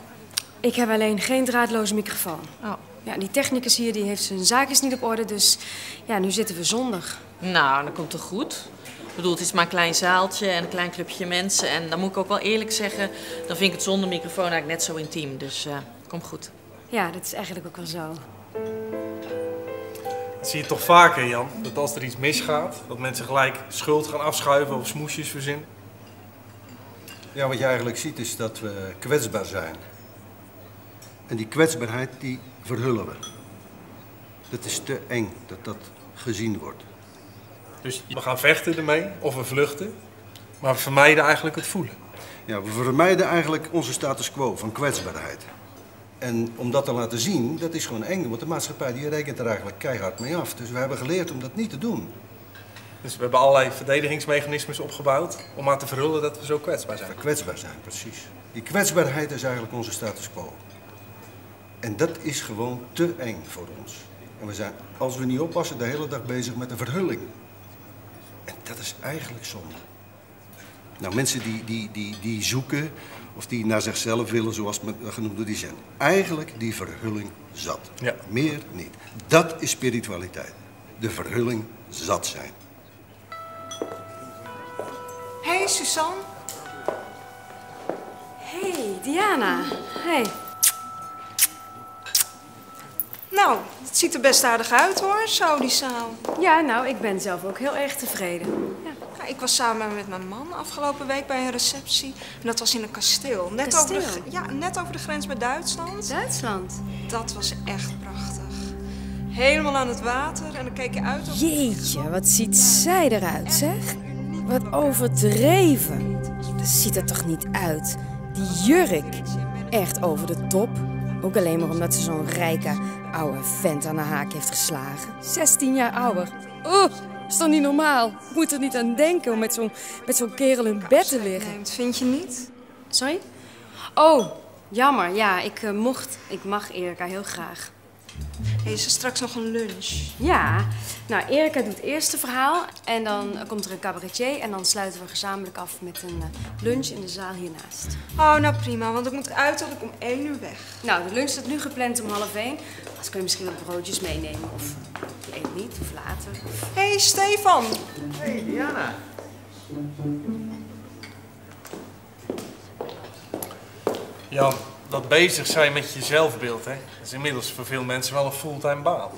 ik heb alleen geen draadloze microfoon. Oh. Ja, die technicus hier die heeft zijn zaakjes niet op orde, dus ja, nu zitten we zondag. Nou, dat komt toch goed? Ik bedoel, het is maar een klein zaaltje en een klein clubje mensen. En dan moet ik ook wel eerlijk zeggen, dan vind ik het zonder microfoon eigenlijk net zo intiem. Dus eh komt goed. Ja, dat is eigenlijk ook wel zo. Dat zie je toch vaker, Jan? Dat als er iets misgaat, dat mensen gelijk schuld gaan afschuiven of smoesjes verzinnen. Ja, wat je eigenlijk ziet is dat we kwetsbaar zijn. En die kwetsbaarheid, die verhullen we. Dat is te eng dat dat gezien wordt. Dus we gaan vechten ermee of we vluchten. Maar we vermijden eigenlijk het voelen. Ja, we vermijden eigenlijk onze status quo van kwetsbaarheid. En om dat te laten zien, dat is gewoon eng, want de maatschappij die rekent er eigenlijk keihard mee af. Dus we hebben geleerd om dat niet te doen. Dus we hebben allerlei verdedigingsmechanismes opgebouwd om maar te verhullen dat we zo kwetsbaar zijn. Kwetsbaar zijn, precies. Die kwetsbaarheid is eigenlijk onze status quo. En dat is gewoon te eng voor ons. En we zijn, als we niet oppassen, de hele dag bezig met de verhulling. En dat is eigenlijk zonde. Nou, mensen die, die, die, die zoeken of die naar zichzelf willen, zoals men genoemd wordt, die zijn eigenlijk die verhulling zat. Ja. Meer niet. Dat is spiritualiteit. De verhulling zat zijn. Hé, hey, Suzanne. Hey, Diana. Hey. Nou, het ziet er best aardig uit hoor, zo die zaal. Ja, nou, ik ben zelf ook heel erg tevreden. Ja. Ja, ik was samen met mijn man afgelopen week bij een receptie. En dat was in een kasteel. Net, Over, de, Kasteel? ja, net over de grens met Duitsland. Duitsland? Dat was echt prachtig. Helemaal aan het water en dan keek je uit op... Jeetje, wat ziet zij eruit, zeg? Wat overdreven. Dat ziet er toch niet uit? Die jurk. Echt over de top. Ook alleen maar omdat ze zo'n rijke oude vent aan de haak heeft geslagen. 16 jaar ouder. Oeh, is toch niet normaal? Ik moet er niet aan denken om met zo'n met zo'n kerel in bed te liggen. Vind je niet? Sorry? Oh, jammer. Ja, ik eh, mocht, ik mag Erika heel graag. Hey, is er straks nog een lunch? Ja, nou Erika doet eerst het verhaal en dan komt er een cabaretier en dan sluiten we gezamenlijk af met een eh, lunch in de zaal hiernaast. Oh, nou prima, want ik moet uiterlijk om één uur weg. Nou, de lunch staat nu gepland om half één. Anders kun je misschien wat broodjes meenemen of je eet niet of later. Hé, hey, Stefan. Hey, Diana. Jan, dat bezig zijn met je zelfbeeld, hè, is inmiddels voor veel mensen wel een fulltime baan.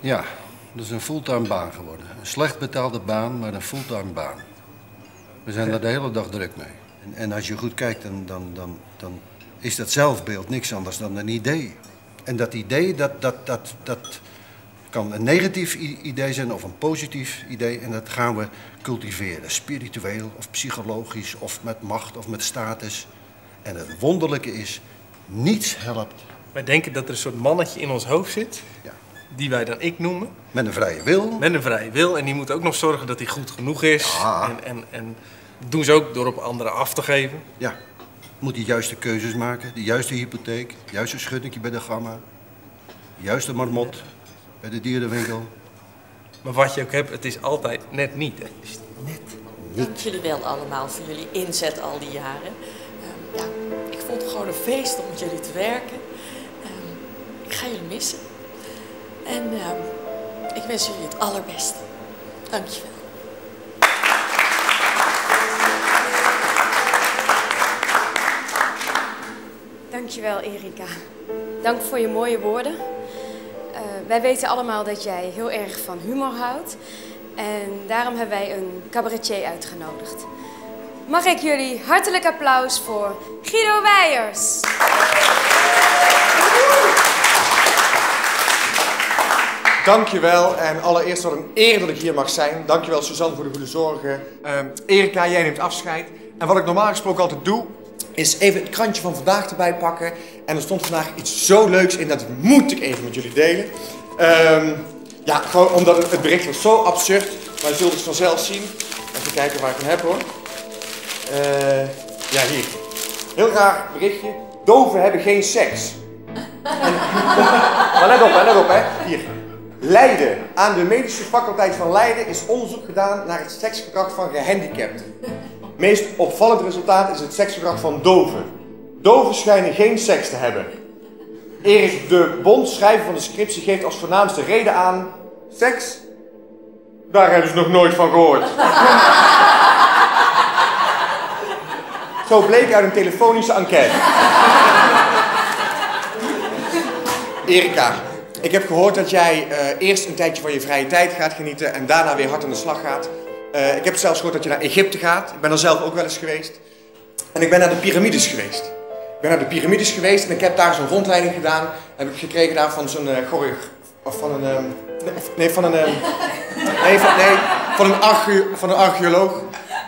Ja, dat is een fulltime baan geworden. Een slecht betaalde baan, maar een fulltime baan. We zijn daar de hele dag druk mee. En, en als je goed kijkt, dan, dan, dan, dan is dat zelfbeeld niks anders dan een idee. En dat idee, dat, dat, dat, dat kan een negatief idee zijn of een positief idee. En dat gaan we cultiveren, spiritueel of psychologisch of met macht of met status. En het wonderlijke is, niets helpt Wij denken dat er een soort mannetje in ons hoofd zit, die wij dan ik noemen. met een vrije wil. Met een vrije wil en die moet ook nog zorgen dat hij goed genoeg is. En, en, en dat doen ze ook door op anderen af te geven. Ja, moet de juiste keuzes maken, de juiste hypotheek, het juiste schuddingje bij de gamma, de juiste marmot bij de dierenwinkel. Maar wat je ook hebt, het is altijd net niet. Hè. Dank jullie wel allemaal voor jullie inzet al die jaren. Ja, ik vond het gewoon een feest om met jullie te werken. Ehm, ik ga jullie missen. En ehm, ik wens jullie het allerbeste. Dank je wel. Dankjewel, Erika. Dank voor je mooie woorden. Eh, wij weten allemaal dat jij heel erg van humor houdt. En daarom hebben wij een cabaretier uitgenodigd. Mag ik jullie hartelijk applaus voor Guido Weijers. Dankjewel en allereerst wat een eer dat ik hier mag zijn. Dankjewel Suzanne voor de goede zorgen. Ehm, Erika, jij neemt afscheid. En wat ik normaal gesproken altijd doe, is even het krantje van vandaag erbij pakken. En er stond vandaag iets zo leuks in, dat moet ik even met jullie delen. Ehm, ja, gewoon omdat het, het bericht was zo absurd. Maar je zult het vanzelf zien. Even kijken waar ik hem heb hoor. Eh, ja, hier. Heel graag berichtje. Doven hebben geen seks. En, maar let op, hè, let op, hè. Hier. Leiden. Aan de medische faculteit van Leiden is onderzoek gedaan naar het seksgedrag van gehandicapten. Meest opvallend resultaat is het seksgedrag van doven. Doven schijnen geen seks te hebben. Erik de Bond, schrijver van de scriptie, geeft als voornaamste reden aan... Seks? Daar hebben ze nog nooit van gehoord. Zo bleek uit een telefonische enquête. Erika, ik heb gehoord dat jij eh, eerst een tijdje van je vrije tijd gaat genieten en daarna weer hard aan de slag gaat. Eh, ik heb zelfs gehoord dat je naar Egypte gaat. Ik ben er zelf ook wel eens geweest. En ik ben naar de piramides geweest. Ik ben naar de piramides geweest en ik heb daar zo'n rondleiding gedaan. Heb ik gekregen daar van zo'n uh, of van een, ehm, nee, van een, ehm, nee, van, nee, van een, archeoloog.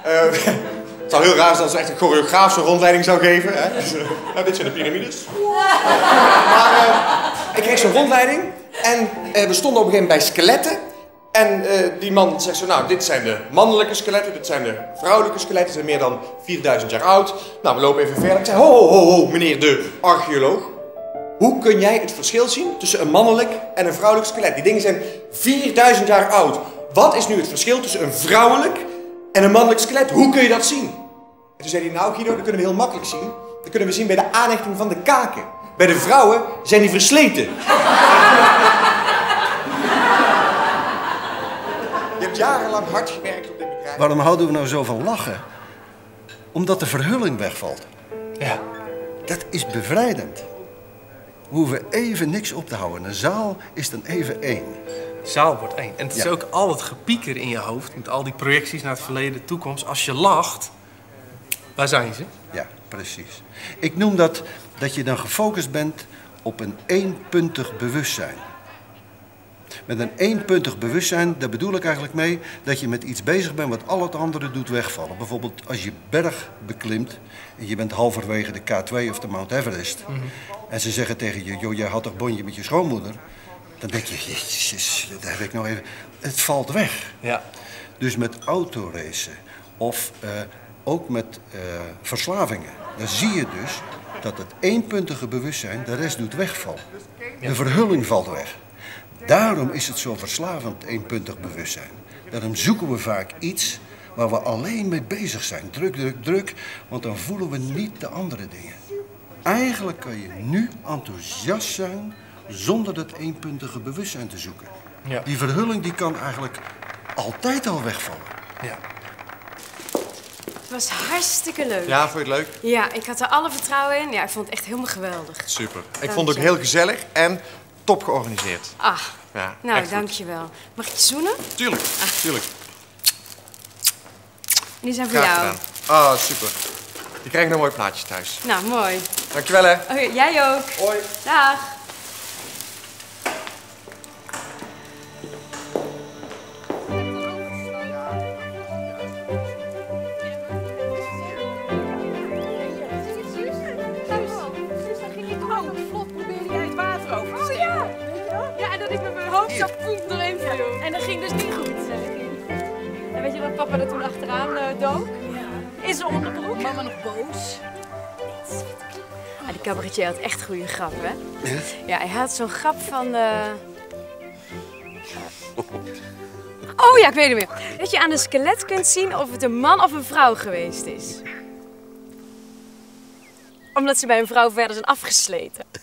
Eh, het zou heel raar zijn als ze echt een choreograaf zo'n rondleiding zou geven. Hè? Nou, dit zijn de piramides. Maar eh, ik kreeg zo'n rondleiding en eh, we stonden op een gegeven moment bij skeletten. En eh, die man zegt zo, nou, dit zijn de mannelijke skeletten, dit zijn de vrouwelijke skeletten, ze zijn meer dan 4000 jaar oud. Nou, we lopen even verder. Ik zei, ho, ho, ho, meneer de archeoloog. Hoe kun jij het verschil zien tussen een mannelijk en een vrouwelijk skelet? Die dingen zijn 4000 jaar oud. Wat is nu het verschil tussen een vrouwelijk en een mannelijk skelet? Hoe kun je dat zien? En toen zei hij, nou Guido, dat kunnen we heel makkelijk zien. Dat kunnen we zien bij de aanhechting van de kaken. Bij de vrouwen zijn die versleten. Je hebt jarenlang hard gewerkt op dit bedrijf. Waarom houden we nou zo van lachen? Omdat de verhulling wegvalt. Ja. Dat is bevrijdend. We hoeven even niks op te houden. Een zaal is dan even één. Zaal wordt één. En het is Ja. ook al het gepieker in je hoofd, met al die projecties naar het verleden, toekomst. Als je lacht, waar zijn ze? Ja, precies. Ik noem dat dat je dan gefocust bent op een eenpuntig bewustzijn. Met een eenpuntig bewustzijn, daar bedoel ik eigenlijk mee dat je met iets bezig bent wat al het andere doet wegvallen. Bijvoorbeeld als je berg beklimt en je bent halverwege de K2 of de Mount Everest. En ze zeggen tegen je, joh, jij had toch bondje met je schoonmoeder? Dan denk je, jezus, daar heb ik nou even... Het valt weg. Ja. Dus met autoracen of eh, ook met eh, verslavingen, dan zie je dus dat het eenpuntige bewustzijn de rest doet wegvallen. De verhulling valt weg. Daarom is het zo verslavend, eenpuntig bewustzijn. Daarom zoeken we vaak iets waar we alleen mee bezig zijn. Druk, druk, druk, want dan voelen we niet de andere dingen. Eigenlijk kan je nu enthousiast zijn zonder dat eenpuntige bewustzijn te zoeken. Ja. Die verhulling die kan eigenlijk altijd al wegvallen. Ja. Het was hartstikke leuk. Ja, vond je het leuk? Ja, ik had er alle vertrouwen in. Ja, ik vond het echt helemaal geweldig. Super. Ik vond het ook heel gezellig en top georganiseerd. Ah, Ja, nou, dankjewel. Mag ik je zoenen? Tuurlijk, tuurlijk. Die zijn voor Graag jou. Ah, super. Je krijgt nog mooie plaatjes thuis. Nou, mooi. Dankjewel hè. Oh, jij ook. Hoi. Dag. Cabaretier had echt goede grappen, hè? Ja, hij had zo'n grap van... eh, Oh ja, ik weet het meer. Dat je aan een skelet kunt zien of het een man of een vrouw geweest is. Omdat ze bij een vrouw verder zijn afgesleten.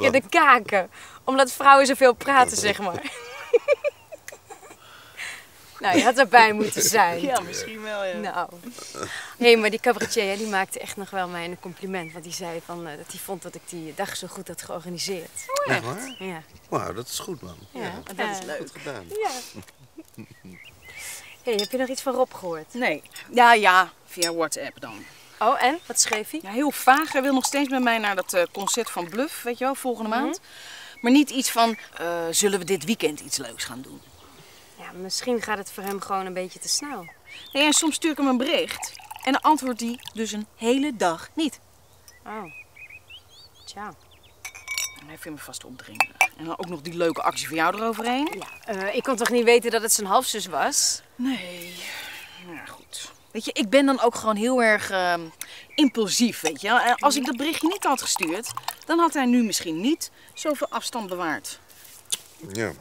Ja, de kaken. Omdat vrouwen zoveel praten, zeg maar. nou, je had erbij moeten zijn. Ja, misschien wel, ja. Nou. Nee, maar die cabaretier die maakte echt nog wel mij een compliment. Want die zei van, eh, dat hij vond dat ik die dag zo goed had georganiseerd. Oh, echt waar? Ja. Wauw, dat is goed, man. Ja, dat is leuk. Goed gedaan. Ja. Hey, heb je nog iets van Rob gehoord? Nee. Ja, ja, via WhatsApp dan. Oh, en? Wat schreef hij? Ja, heel vaag. Hij wil nog steeds met mij naar dat eh, concert van Bluff, weet je wel, volgende maand. Maar niet iets van, eh, zullen we dit weekend iets leuks gaan doen? Ja, misschien gaat het voor hem gewoon een beetje te snel. Nee, en soms stuur ik hem een bericht. En dan antwoordt hij dus een hele dag niet. Oh. Tja. En hij vindt me vast opdringerig. En dan ook nog die leuke actie van jou eroverheen. Ja. Eh, ik kon toch niet weten dat het zijn halfzus was? Nee. Nou ja, goed. Weet je, ik ben dan ook gewoon heel erg ehm, impulsief, weet je. wel. En als ik dat berichtje niet had gestuurd, dan had hij nu misschien niet zoveel afstand bewaard. Ja.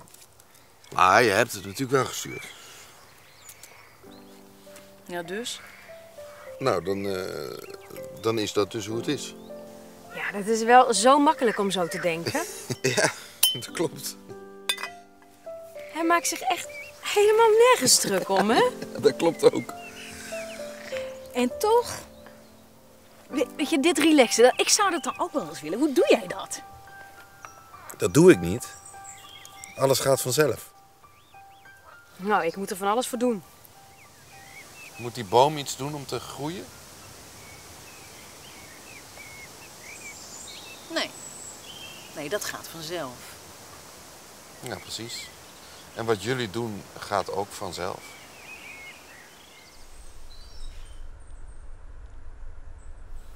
Maar je hebt het natuurlijk wel gestuurd. Ja, dus? Nou, dan, eh, dan is dat dus hoe het is. Ja, dat is wel zo makkelijk om zo te denken. ja, dat klopt. Hij maakt zich echt helemaal nergens druk om, hè? Dat klopt ook. En toch, we- weet je, dit relaxen, ik zou dat dan ook wel eens willen. Hoe doe jij dat? Dat doe ik niet. Alles gaat vanzelf. Nou, ik moet er van alles voor doen. Moet die boom iets doen om te groeien? Nee. Nee, dat gaat vanzelf. Ja, precies. En wat jullie doen gaat ook vanzelf.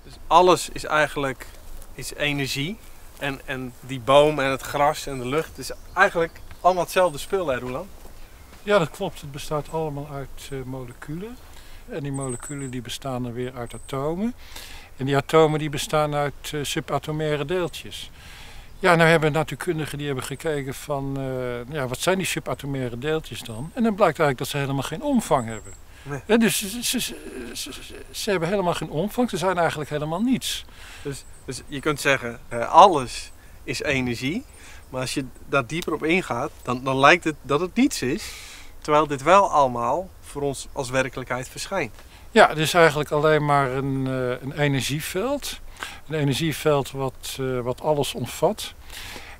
Dus alles is eigenlijk is energie. En, en die boom en het gras en de lucht is eigenlijk allemaal hetzelfde spul, hè, Roland? Ja, dat klopt. Het bestaat allemaal uit eh, moleculen. En die moleculen die bestaan dan weer uit atomen. En die atomen die bestaan uit eh, subatomaire deeltjes. Ja, nou hebben natuurkundigen die hebben gekeken van, eh, ja, wat zijn die subatomaire deeltjes dan? En dan blijkt eigenlijk dat ze helemaal geen omvang hebben. Nee. Ja, dus ze, ze, ze, hebben helemaal geen omvang, ze zijn eigenlijk helemaal niets. Dus, dus je kunt zeggen, alles is energie. Maar als je daar dieper op ingaat, dan, dan lijkt het dat het niets is. Terwijl dit wel allemaal voor ons als werkelijkheid verschijnt. Ja, het is eigenlijk alleen maar een, eh, een energieveld. Een energieveld wat, eh, wat alles omvat.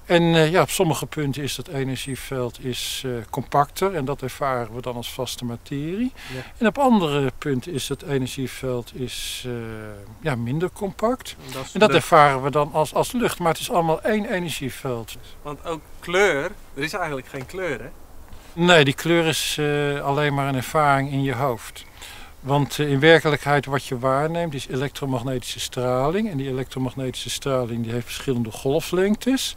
En eh, ja, op sommige punten is dat energieveld is, compacter en dat ervaren we dan als vaste materie. Ja. En op andere punten is het energieveld is, ja, minder compact. En dat En dat ervaren we dan als, als lucht, maar het is allemaal één energieveld. Want ook kleur, er is eigenlijk geen kleur, hè? Nee, die kleur is eh, alleen maar een ervaring in je hoofd. Want eh, in werkelijkheid wat je waarneemt is elektromagnetische straling. En die elektromagnetische straling die heeft verschillende golflengtes.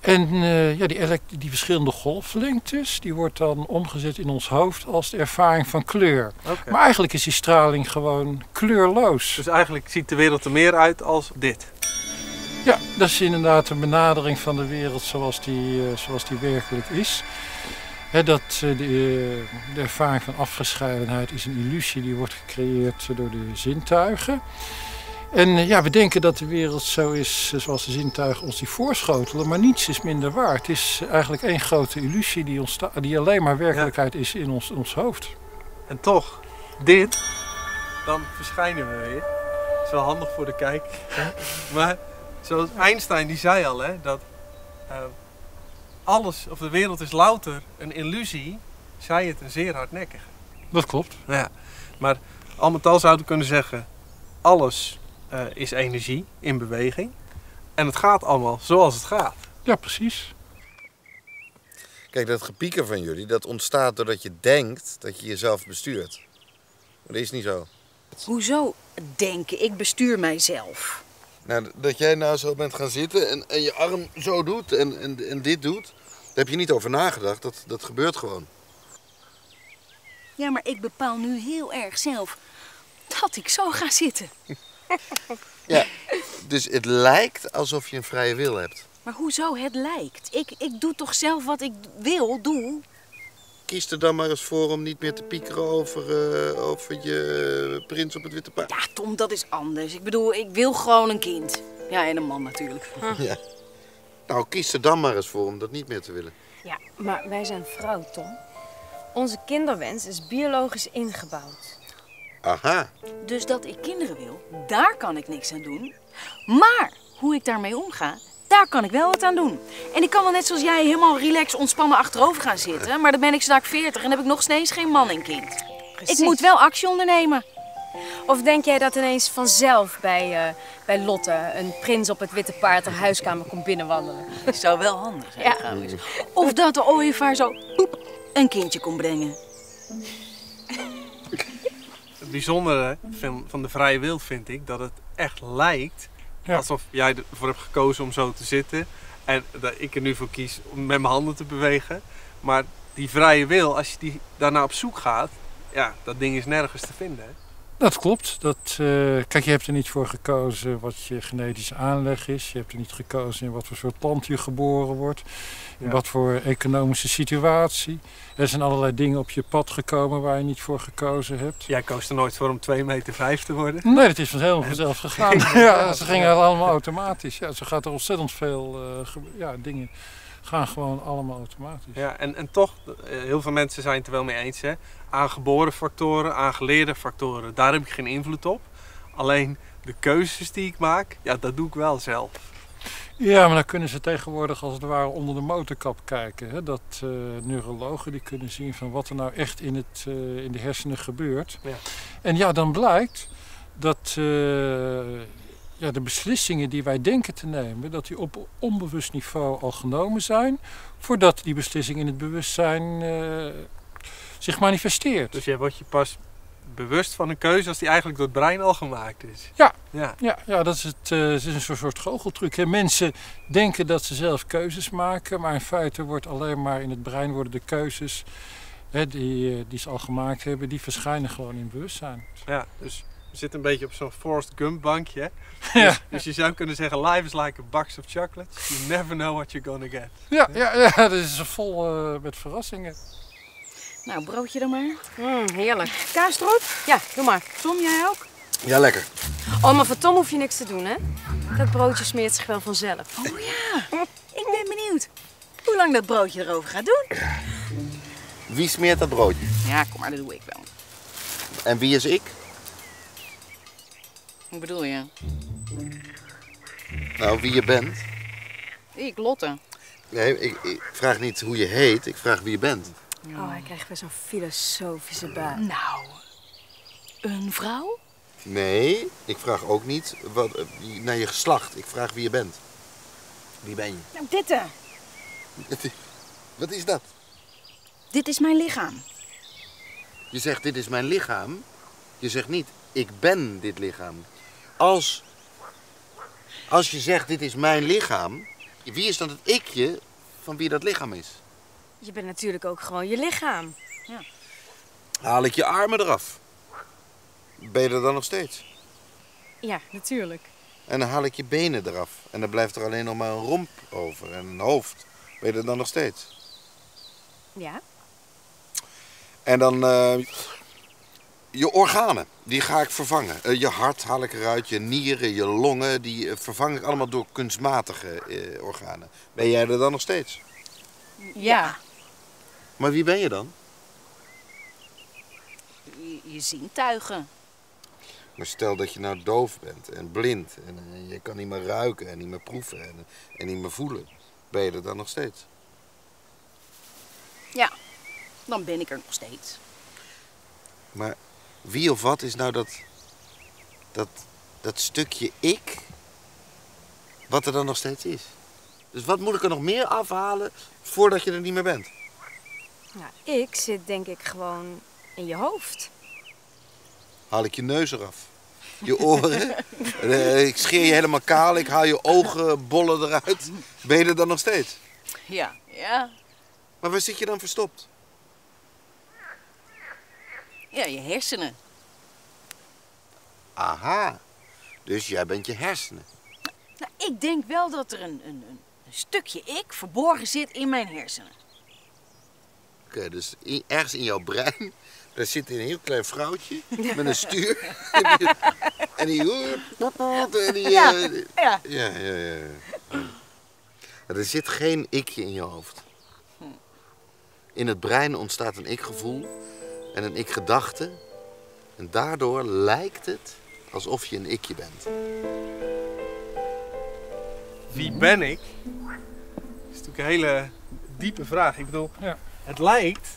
En eh, ja, die, die verschillende golflengtes die wordt dan omgezet in ons hoofd als de ervaring van kleur. Maar eigenlijk is die straling gewoon kleurloos. Dus eigenlijk ziet de wereld er meer uit als dit. Ja, dat is inderdaad een benadering van de wereld zoals die, zoals die werkelijk is. Dat, eh, de, eh, de ervaring van afgescheidenheid is een illusie die wordt gecreëerd door de zintuigen. En eh, ja, we denken dat de wereld zo is eh, zoals de zintuigen ons die voorschotelen, maar niets is minder waar. Het is eigenlijk één grote illusie die, ontsta- die alleen maar werkelijkheid is in ons, ons hoofd. En toch, dit, dan verschijnen we weer. Dat is wel handig voor de kijk. maar zoals Einstein die zei al, hè, dat eh, alles, of de wereld is louter een illusie, zei het een zeer hardnekkige. Dat klopt. Ja, maar al met al zouden we kunnen zeggen, alles eh, is energie in beweging. En het gaat allemaal zoals het gaat. Ja, precies. Kijk, dat gepieker van jullie, dat ontstaat doordat je denkt dat je jezelf bestuurt. Maar dat is niet zo. Hoezo denken? Ik bestuur mijzelf. Nou, dat jij nou zo bent gaan zitten en, en je arm zo doet en, en, en dit doet, daar heb je niet over nagedacht. Dat, dat gebeurt gewoon. Ja, maar ik bepaal nu heel erg zelf dat ik zo ga zitten. Ja, dus het lijkt alsof je een vrije wil hebt. Maar hoezo het lijkt? Ik, ik doe toch zelf wat ik wil, doe. Kies er dan maar eens voor om niet meer te piekeren over, eh, over je eh, prins op het witte paard. Ja, Tom, dat is anders. Ik bedoel, ik wil gewoon een kind. Ja, en een man natuurlijk. Ja. Nou, kies er dan maar eens voor om dat niet meer te willen. Ja, maar wij zijn vrouw, Tom. Onze kinderwens is biologisch ingebouwd. Aha. Dus dat ik kinderen wil, daar kan ik niks aan doen. Maar hoe ik daarmee omga, daar kan ik wel wat aan doen. En ik kan wel net zoals jij helemaal relaxed ontspannen achterover gaan zitten. Maar dan ben ik straks 40 en heb ik nog steeds geen man en kind. Ik moet wel actie ondernemen. Of denk jij dat ineens vanzelf bij, eh, bij Lotte een prins op het witte paard haar huiskamer komt binnenwandelen? Dat zou wel handig zijn Ja. trouwens. Of dat de ooievaar zo poep, een kindje kon brengen. Het bijzondere van, van de vrije wil vind ik dat het echt lijkt alsof jij ervoor hebt gekozen om zo te zitten. En dat ik er nu voor kies om met mijn handen te bewegen. Maar die vrije wil, als je die daarna op zoek gaat, ja, dat ding is nergens te vinden. Hè? Dat klopt. Dat, eh, kijk, je hebt er niet voor gekozen wat je genetische aanleg is. Je hebt er niet gekozen in wat voor soort land je geboren wordt. In Ja. wat voor economische situatie. Er zijn allerlei dingen op je pad gekomen waar je niet voor gekozen hebt. Jij koos er nooit voor om 2 meter 5 te worden? Nee, dat is helemaal vanzelf gegaan. ja, ze gingen allemaal automatisch. Ja, zo gaat er ontzettend veel eh, ja, dingen gaan gewoon allemaal automatisch. Ja, en, en toch, eh, heel veel mensen zijn het er wel mee eens. Hè? Aangeboren factoren, aangeleerde factoren, daar heb ik geen invloed op. Alleen de keuzes die ik maak, ja, dat doe ik wel zelf. Ja, maar dan kunnen ze tegenwoordig als het ware onder de motorkap kijken. Hè? Dat eh, neurologen die kunnen zien van wat er nou echt in, het, eh, in de hersenen gebeurt. Ja. En ja, dan blijkt dat ja, de beslissingen die wij denken te nemen, dat die op onbewust niveau al genomen zijn, voordat die beslissing in het bewustzijn eh, zich manifesteert. Dus jij wordt je pas bewust van een keuze als die eigenlijk door het brein al gemaakt is. Ja, Ja. ja. ja, dat is, het, het is een soort, soort goocheltruc. Hè. Mensen denken dat ze zelf keuzes maken, maar in feite wordt alleen maar in het brein worden de keuzes hè, die, eh, die ze al gemaakt hebben, die verschijnen gewoon in bewustzijn. Ja, dus we zitten een beetje op zo'n Forrest Gump bankje. Ja. Dus, dus je zou kunnen zeggen, life is like a box of chocolates. You never know what you're gonna get. Ja, ja, ja dat is vol eh, met verrassingen. Nou, broodje dan maar. Mm, heerlijk. Kaas erop? Ja, doe maar. Tom, jij ook? Ja, lekker. Oh, maar voor Tom hoef je niks te doen, hè? Dat broodje smeert zich wel vanzelf. Oh ja, ik ben benieuwd hoe lang dat broodje erover gaat doen. Wie smeert dat broodje? Ja, kom maar, dat doe ik wel. En wie is ik? Hoe bedoel je? Nou, wie je bent. Ik, Lotte. Nee, ik, ik vraag niet hoe je heet, ik vraag wie je bent. Oh, hij krijgt weer zo'n filosofische bui. Nou, een vrouw? Nee, ik vraag ook niet wat, eh, naar je geslacht. Ik vraag wie je bent. Wie ben je? Nou, dit hè. Wat is dat? Dit is mijn lichaam. Je zegt dit is mijn lichaam. Je zegt niet ik ben dit lichaam. Als, als je zegt dit is mijn lichaam, wie is dan het ikje van wie dat lichaam is? Je bent natuurlijk ook gewoon je lichaam. Ja. Haal ik je armen eraf? Ben je er dan nog steeds? Ja, natuurlijk. En dan haal ik je benen eraf. En dan blijft er alleen nog maar een romp over en een hoofd. Ben je er dan nog steeds? Ja? En dan eh, je organen, die ga ik vervangen. Eh, je hart haal ik eruit, je nieren, je longen, die eh, vervang ik allemaal door kunstmatige eh, organen. Ben jij er dan nog steeds? Ja. Maar wie ben je dan? Je, je zintuigen. Maar stel dat je nou doof bent en blind en eh, je kan niet meer ruiken en niet meer proeven en, en niet meer voelen. Ben je er dan nog steeds? Ja, dan ben ik er nog steeds. Maar wie of wat is nou dat, dat, dat stukje ik, wat er dan nog steeds is? Dus wat moet ik er nog meer afhalen voordat je er niet meer bent? Nou, ik zit denk ik gewoon in je hoofd. Haal ik je neus eraf, je oren, eh, ik scheer je helemaal kaal, ik haal je ogenbollen eruit. Ben je er dan nog steeds? Ja, ja. Maar waar zit je dan verstopt? Ja, je hersenen. Aha, dus jij bent je hersenen. Nou, ik denk wel dat er een, een, een stukje ik verborgen zit in mijn hersenen. Oké, dus i- ergens in jouw brein, daar zit een heel klein vrouwtje met een stuur. en die, die, en die, Ja, eh, ja. ja, ja, ja, Er zit geen ikje in je hoofd. In het brein ontstaat een ik-gevoel en een ik-gedachte. En daardoor lijkt het alsof je een ikje bent. Wie ben ik? Dat is natuurlijk een hele diepe vraag. Ik bedoel, het lijkt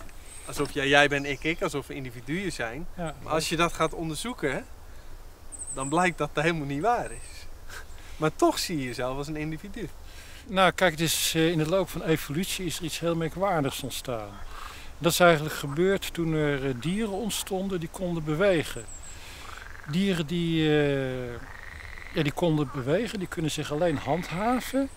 alsof jij, jij bent ik, ik, alsof we individuen zijn. Ja. Maar als je dat gaat onderzoeken, dan blijkt dat dat helemaal niet waar is. Maar toch zie je jezelf als een individu. Nou, kijk, het is, eh, in de loop van evolutie is er iets heel merkwaardigs ontstaan. Dat is eigenlijk gebeurd toen er eh, dieren ontstonden die konden bewegen. Dieren die, eh, ja, die konden bewegen, die kunnen zich alleen handhaven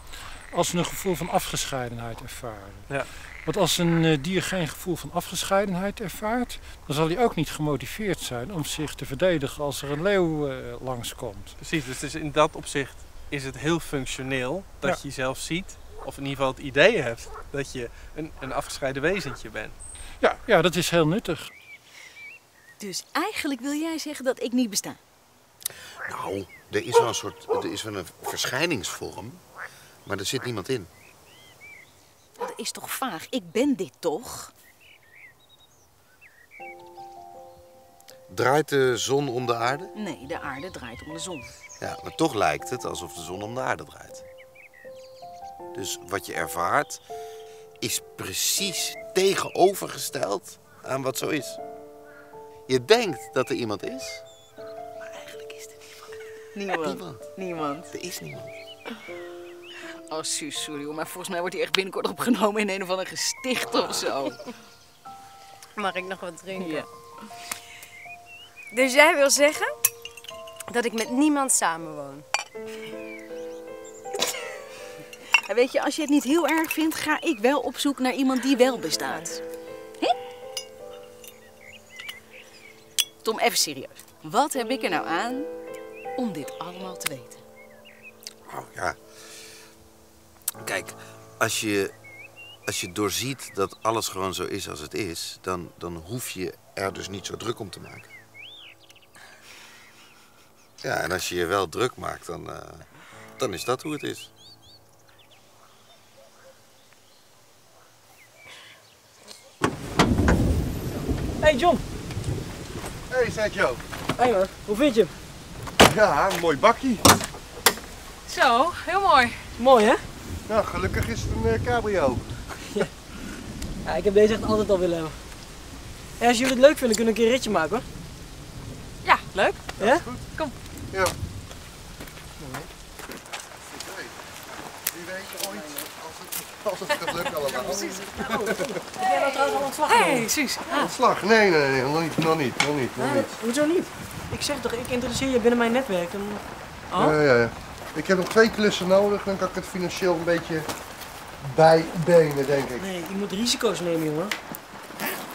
als ze een gevoel van afgescheidenheid ervaren. Ja. Want als een eh, dier geen gevoel van afgescheidenheid ervaart, dan zal hij ook niet gemotiveerd zijn om zich te verdedigen als er een leeuw eh, langskomt. Precies, dus in dat opzicht is het heel functioneel dat Ja. je jezelf ziet, of in ieder geval het idee hebt dat je een, een afgescheiden wezentje bent. Ja, ja, dat is heel nuttig. Dus eigenlijk wil jij zeggen dat ik niet besta. Nou, er is wel een soort, er is wel een verschijningsvorm, maar er zit niemand in. Dat is toch vaag? Ik ben dit toch? Draait de zon om de aarde? Nee, de aarde draait om de zon. Ja, maar toch lijkt het alsof de zon om de aarde draait. Dus wat je ervaart is precies tegenovergesteld aan wat zo is. Je denkt dat er iemand is. Niemand. Niemand. Niemand. Er is niemand. Oh, Suus, sorry hoor, maar volgens mij wordt hij echt binnenkort opgenomen in een of ander gesticht of zo. Mag ik nog wat drinken? Ja. Dus jij wil zeggen dat ik met niemand samenwoon? En weet je, als je het niet heel erg vindt, ga ik wel op zoek naar iemand die wel bestaat. Tom, even serieus. Wat heb ik er nou aan om dit allemaal te weten? Oh, ja. Kijk, als je, als je doorziet dat alles gewoon zo is als het is, dan, dan hoef je er dus niet zo druk om te maken. Ja, en als je je wel druk maakt, dan, eh, dan is dat hoe het is. Hey John. Hey Sergio. Hey man, hoe vind je hem? Ja, een mooi bakje. Zo, heel mooi. Mooi hè? Nou, gelukkig is het een eh, cabrio. Ja, ik heb deze echt altijd al willen hebben. Hey, als jullie het leuk vinden, kunnen we een keer een ritje maken hoor. Ja, leuk. Ja? Kom. Ja. Wie weet ooit, als het, gaat lukken allemaal. Precies. Heb jij nou trouwens al ontslag Hey, genomen? Suus. Ontslag? Nee, nee, nee, nog niet, nog niet, nog niet, nog niet. hoezo niet? Ik zeg toch, ik introduceer je binnen mijn netwerk. En... Oh? Ja, ja, ja. Ik heb nog twee klussen nodig, dan kan ik het financieel een beetje bijbenen, denk ik. Nee, je moet risico's nemen, jongen.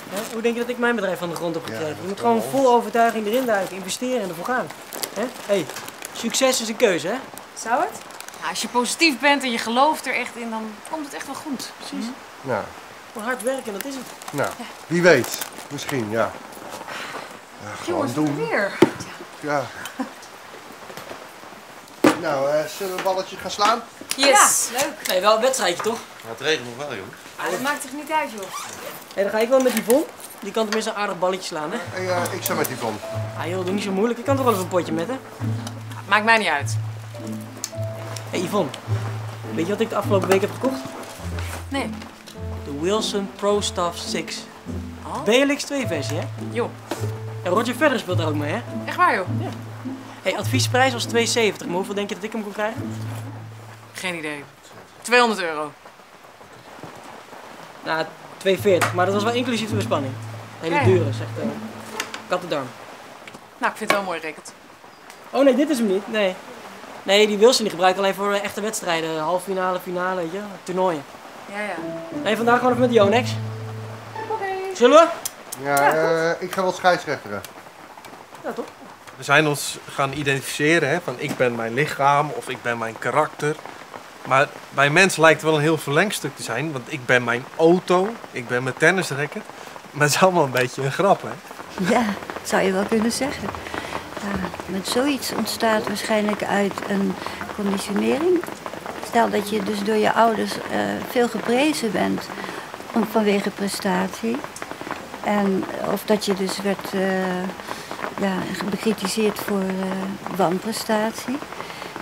Hè? Hoe denk je dat ik mijn bedrijf van de grond heb gekregen? dat je moet gewoon vol overtuiging erin duiken, investeren en ervoor gaan. Hè? hey, succes is een keuze, hè? Zou het? Ja, als je positief bent en je gelooft er echt in, dan komt het echt wel goed. Precies. Nou, Gewoon hard werken, dat is het. nou, wie weet. Misschien, ja. ja gewoon Jongens, doen. weer. Ja. Nou, eh, zullen we een balletje gaan slaan? Yes! leuk. Nee, wel een wedstrijdje toch? het regent nog wel, joh. Ah, dat maakt toch niet uit, joh? Hé, dan ga ik wel met Yvonne. Die kan tenminste een aardig balletje slaan, hè? Ja, ik sta met Yvonne. Ah joh, doe niet zo moeilijk. Ik kan toch wel even een potje met, hè? Maakt mij niet uit. Hé Yvonne, weet je wat ik de afgelopen week heb gekocht? Nee. De Wilson Pro Staff 6. BLX 2 versie, hè? Joh. En Roger Federer speelt daar ook mee, hè? Echt waar, joh? Ja. Hé, adviesprijs was 2,70. Maar hoeveel denk je dat ik hem kon krijgen? Geen idee. 200 euro. Nou, 2,40. Maar dat was wel inclusief de bespanning. Hele Kijk. dure, zegt uh, Kattendarm. Nou, ik vind het wel mooi, Rickert. Oh nee, dit is hem niet. Nee. Nee, die Wilson die gebruikt alleen voor echte wedstrijden. Halve finale, finale, weet je. Toernooien. Ja, ja. Nee, vandaag gewoon even met Yonex. Zullen we? Ja, eh, ik ga wel scheidsrechteren. Ja, toch? We zijn ons gaan identificeren, hè, van ik ben mijn lichaam of ik ben mijn karakter. Maar bij mens lijkt het wel een heel verlengstuk te zijn, want ik ben mijn auto, ik ben mijn tennisracket. Maar het is allemaal een beetje een grap, hè? Ja, zou je wel kunnen zeggen. Met zoiets ontstaat waarschijnlijk uit een conditionering. Stel dat je dus door je ouders eh, veel geprezen bent om, vanwege prestatie. En, of dat je dus werd eh, ja, bekritiseerd voor eh, wanprestatie.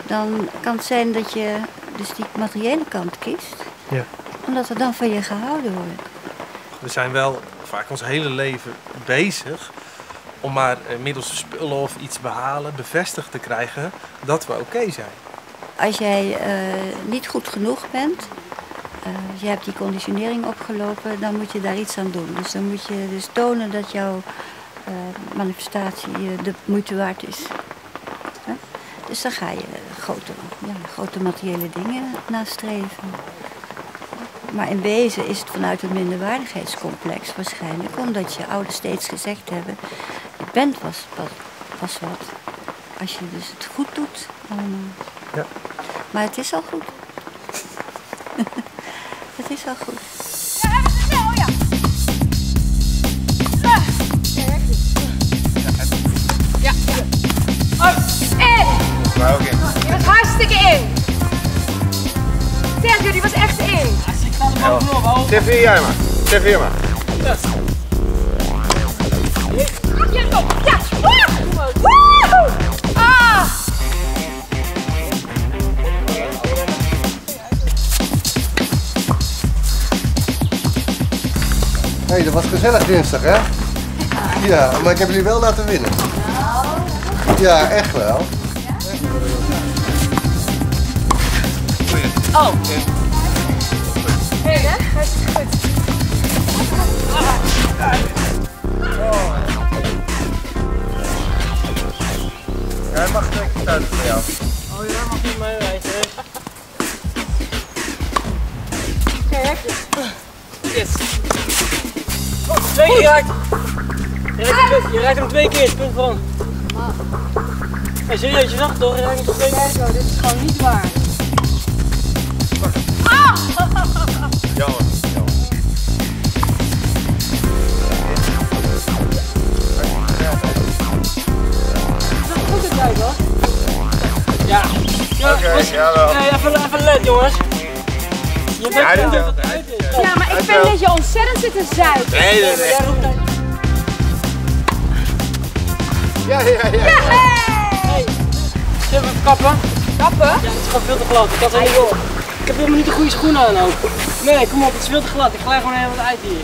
Dan kan het zijn dat je dus die materiële kant kiest. Ja. Omdat er dan van je gehouden wordt. We zijn wel vaak ons hele leven bezig om maar eh, middels spullen of iets behalen bevestigd te krijgen dat we oké zijn. Als jij eh, niet goed genoeg bent, eh, je hebt die conditionering opgelopen, dan moet je daar iets aan doen. Dus dan moet je dus tonen dat jouw manifestatie de moeite waard is. Dus dan ga je grote, ja, grote materiële dingen nastreven. Maar in wezen is het vanuit een minderwaardigheidscomplex waarschijnlijk, omdat je ouders steeds gezegd hebben, bent pas, pas, pas wat als je dus het goed doet allemaal. Ja. Maar het is al goed. het is al goed. Ja. Oh, in! Maar ook in. Je was hartstikke in. Sergio, die was echt in. Zeg weer jij maar. Zeg maar. Ja, kom. Ja. Woe! Woe! Ah! Hé, hey, dat was gezellig dinsdag, hè? Ja, maar ik heb jullie wel laten winnen. Ja, echt wel. Oh. Hé, hè? Jij mag niks thuis voor jou. Oh, jij mag niet meereizen. Kijk, Yes. Oh, twee keer geraakt. Je raakt, je rijdt hem twee keer, punt van. Ah. Hey, serieus, je zag het toch? Je rijdt hem twee keer. Kijk, dit is gewoon niet waar. Ah! Ja. Ja, jawel. Nee, even, even let jongens. Je bent Ja, wel. dat het uit is. Ja, maar ik vind dat je ontzettend zit te zuipen. Nee, nee, nee. Jij roept uit. Ja, ja, ja. Hey, zullen we even kappen? Kappen? Ja, het is gewoon veel te glad. Ik had het niet door. Ik heb helemaal niet de goede schoenen aan ook. Nee, kom op, het is veel te glad. Ik glij gewoon helemaal wat uit hier.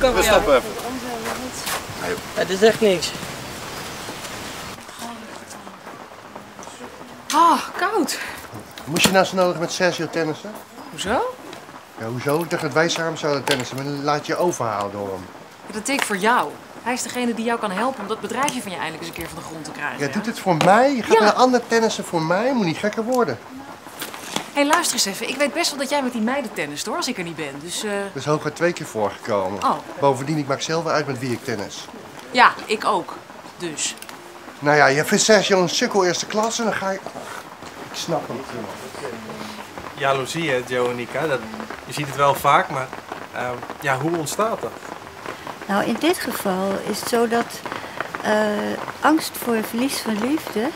Kom We stoppen even. Ja, dit is echt niks. Ah, koud. Moest je nou zo nodig met Sergio tennissen? Hoezo? Ja, hoezo? Ik dacht dat wij samen zouden tennissen, maar dan laat je overhalen door hem. Ja, dat deed ik voor jou. Hij is degene die jou kan helpen om dat bedrijfje van je eindelijk eens een keer van de grond te krijgen. Jij doet het voor mij, je gaat Ja. naar een ander tennissen voor mij, moet niet gekker worden. Hé, hey, luister eens even. Ik weet best wel dat jij met die meiden tennist hoor, als ik er niet ben. Dus, eh, Dat is hooguit twee keer voorgekomen. Oh. Bovendien, ik maak zelf uit met wie ik tennis. ja, ik ook. Dus. Nou ja, je vindt Sergio een sukkel eerste klas en dan ga je... Ik snap hem. Jaloezie, hè, Joe en Nika. Dat, je ziet het wel vaak, maar eh, ja, hoe ontstaat dat? Nou, in dit geval is het zo dat eh, angst voor verlies van liefde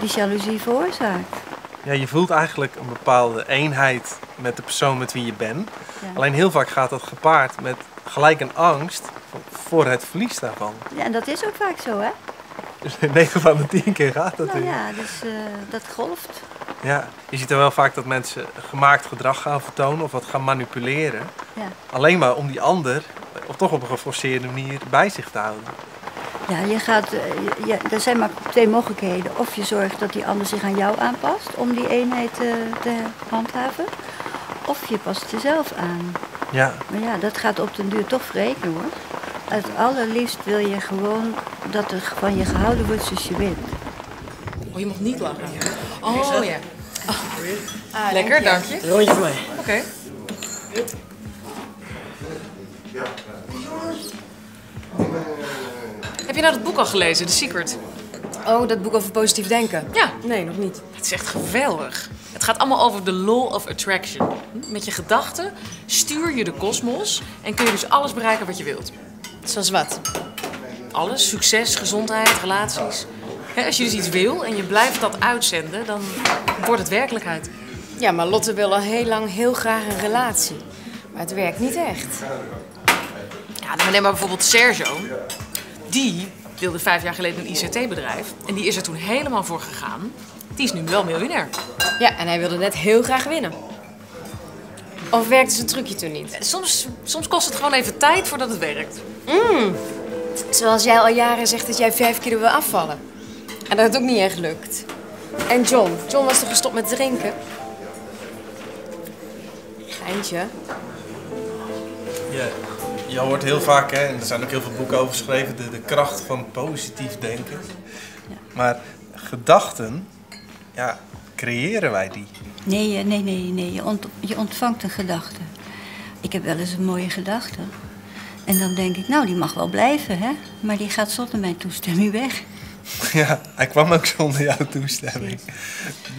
die jaloezie veroorzaakt. Ja, je voelt eigenlijk een bepaalde eenheid met de persoon met wie je bent. Ja. Alleen heel vaak gaat dat gepaard met gelijk een angst voor het verlies daarvan. Ja, en dat is ook vaak zo, hè? Dus in 9 van de 10 keer gaat dat Nou in. ja, dus eh, dat golft. Ja, je ziet er wel vaak dat mensen gemaakt gedrag gaan vertonen of wat gaan manipuleren. Ja. Alleen maar om die ander, of toch op een geforceerde manier, bij zich te houden. Ja, je gaat, eh, je- je- er zijn maar twee mogelijkheden. Of je zorgt dat die ander zich aan jou aanpast om die eenheid eh, te handhaven. Of je past jezelf aan. Ja. Maar ja, dat gaat op den duur toch wreken hoor. Het allerliefst wil je gewoon dat er van je gehouden wordt zoals je bent. Oh, je mag niet lachen. Oh ja. Ah, Lekker, dank je. Rondje voor mij. Oké. Heb je nou dat boek al gelezen, The Secret? Oh, dat boek over positief denken? Ja. Nee, nog niet. Het is echt geweldig. Het gaat allemaal over de law of attraction. Met je gedachten stuur je de kosmos en kun je dus alles bereiken wat je wilt. Zoals wat? Alles. Succes, gezondheid, relaties. Als je dus iets wil en je blijft dat uitzenden, dan wordt het werkelijkheid. Ja, maar Lotte wil al heel lang heel graag een relatie. Maar het werkt niet echt. Ja, dan neem maar bijvoorbeeld Sergio. Die wilde vijf jaar geleden een ICT-bedrijf. En die is er toen helemaal voor gegaan. Die is nu wel miljonair. Ja, en hij wilde net heel graag winnen. Of werkte zijn trucje toen niet? Soms, soms kost het gewoon even tijd voordat het werkt. Mm. Zoals jij al jaren zegt dat jij vijf kilo wil afvallen. En dat het ook niet echt lukt. En John? John was toch gestopt met drinken? Geintje. Je, je hoort heel vaak, hè, en er zijn ook heel veel boeken over geschreven, de, de kracht van positief denken. Maar gedachten, ja, creëren wij die? Nee, eh, nee, nee, nee. Je, ont- je ontvangt een gedachte. Ik heb wel eens een mooie gedachte. En dan denk ik, nou, die mag wel blijven, hè? Maar die gaat zonder mijn toestemming weg. Ja, hij kwam ook zonder jouw toestemming.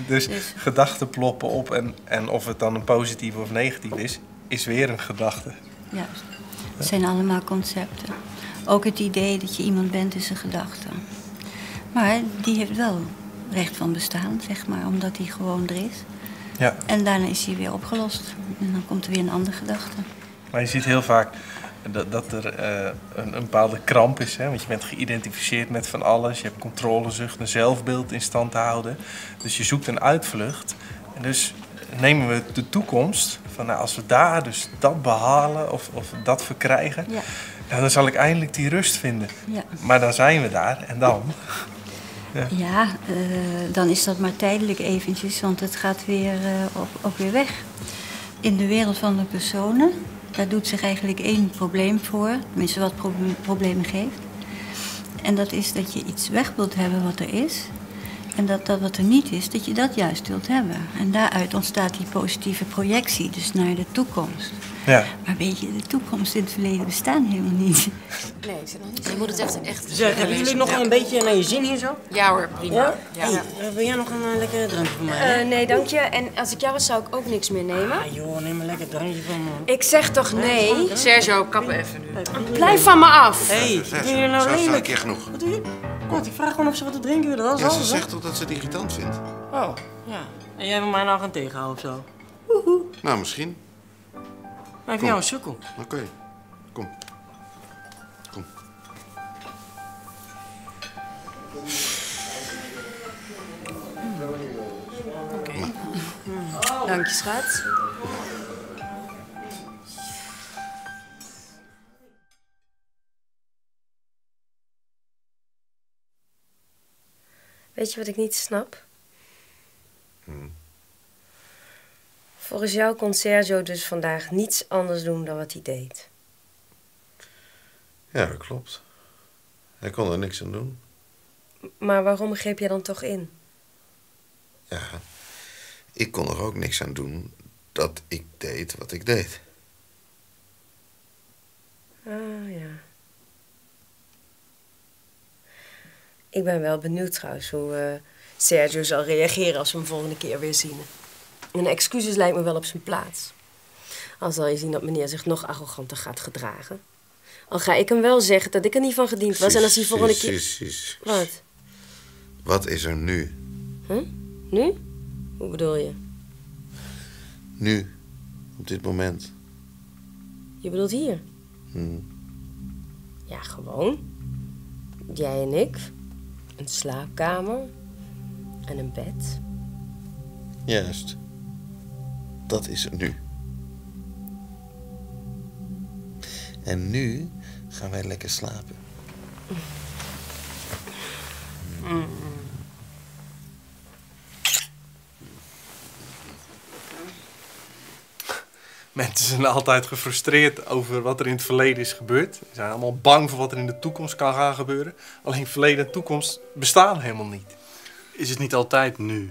Dus gedachten ploppen op en, en of het dan een positief of negatief is, is weer een gedachte. Juist. Het zijn allemaal concepten. Ook het idee dat je iemand bent is een gedachte. Maar die heeft wel recht van bestaan, zeg maar, omdat hij gewoon er is. Ja. En daarna is hij weer opgelost. En dan komt er weer een andere gedachte. Maar je ziet heel vaak dat, dat er eh, een, een bepaalde kramp is. Hè? Want je bent geïdentificeerd met van alles. Je hebt controlezucht, een zelfbeeld in stand te houden. Dus je zoekt een uitvlucht. En dus nemen we de toekomst. Van, nou, als we daar dus dat behalen of, of dat verkrijgen... Ja. nou, dan zal ik eindelijk die rust vinden. Ja. Maar dan zijn we daar en dan... Ja. Eh, dan is dat maar tijdelijk eventjes, want het gaat weer, eh, ook, ook weer weg. In de wereld van de personen, daar doet zich eigenlijk één probleem voor, tenminste wat proble- problemen geeft. En dat is dat je iets weg wilt hebben wat er is. En dat dat wat er niet is, dat je dat juist wilt hebben. En daaruit ontstaat die positieve projectie, dus naar de toekomst. Ja. Maar weet je, de toekomst en het verleden bestaan helemaal niet. Nee, zit nog niet. Je moet het echt... echt Zeg, hebben jullie nog een beetje naar je zin hier zo? Ja hoor, prima. Ja? Ja. Hey, eh, wil jij nog een eh, lekkere drankje van mij? Eh, nee, dank je. En als ik jou was, zou ik ook niks meer nemen. Ah joh, neem een lekker drankje van me. Ik zeg toch nee? Sergio, kappen even nu. Blijf van me af. Hé, hey, doe je nou zo is wel een lelijk? keer genoeg. Wat doe je? Ik vraag gewoon of ze wat te drinken willen, dat is Ja, ze alles, zegt toch dat ze het irritant vindt? Oh, ja. En jij wil mij nou gaan tegenhouden of zo? Nou, misschien. Maar ik jou een sukkel. Oké, kom. Kom. Dank je, schat. Weet je wat ik niet snap? Volgens jou kon Sergio dus vandaag niets anders doen dan wat hij deed. Ja, dat klopt. Hij kon er niks aan doen. Maar waarom greep jij dan toch in? Ja, ik kon er ook niks aan doen dat ik deed wat ik deed. Ah ja. Ik ben wel benieuwd trouwens hoe eh, Sergio zal reageren als we hem volgende keer weer zien. Een excuses lijkt me wel op zijn plaats. Al zal je zien dat meneer zich nog arroganter gaat gedragen. Al ga ik hem wel zeggen dat ik er niet van gediend was en als hij volgende keer... Precies. Wat? Wat is er nu? Huh? Nu? Hoe bedoel je? Nu, op dit moment. Je bedoelt hier? Hm. Ja, gewoon. Jij en ik. Een slaapkamer. En een bed. Juist. Dat is er nu. En nu gaan wij lekker slapen. Mensen zijn altijd gefrustreerd over wat er in het verleden is gebeurd. Ze zijn allemaal bang voor wat er in de toekomst kan gaan gebeuren. Alleen verleden en toekomst bestaan helemaal niet. Is het niet altijd nu?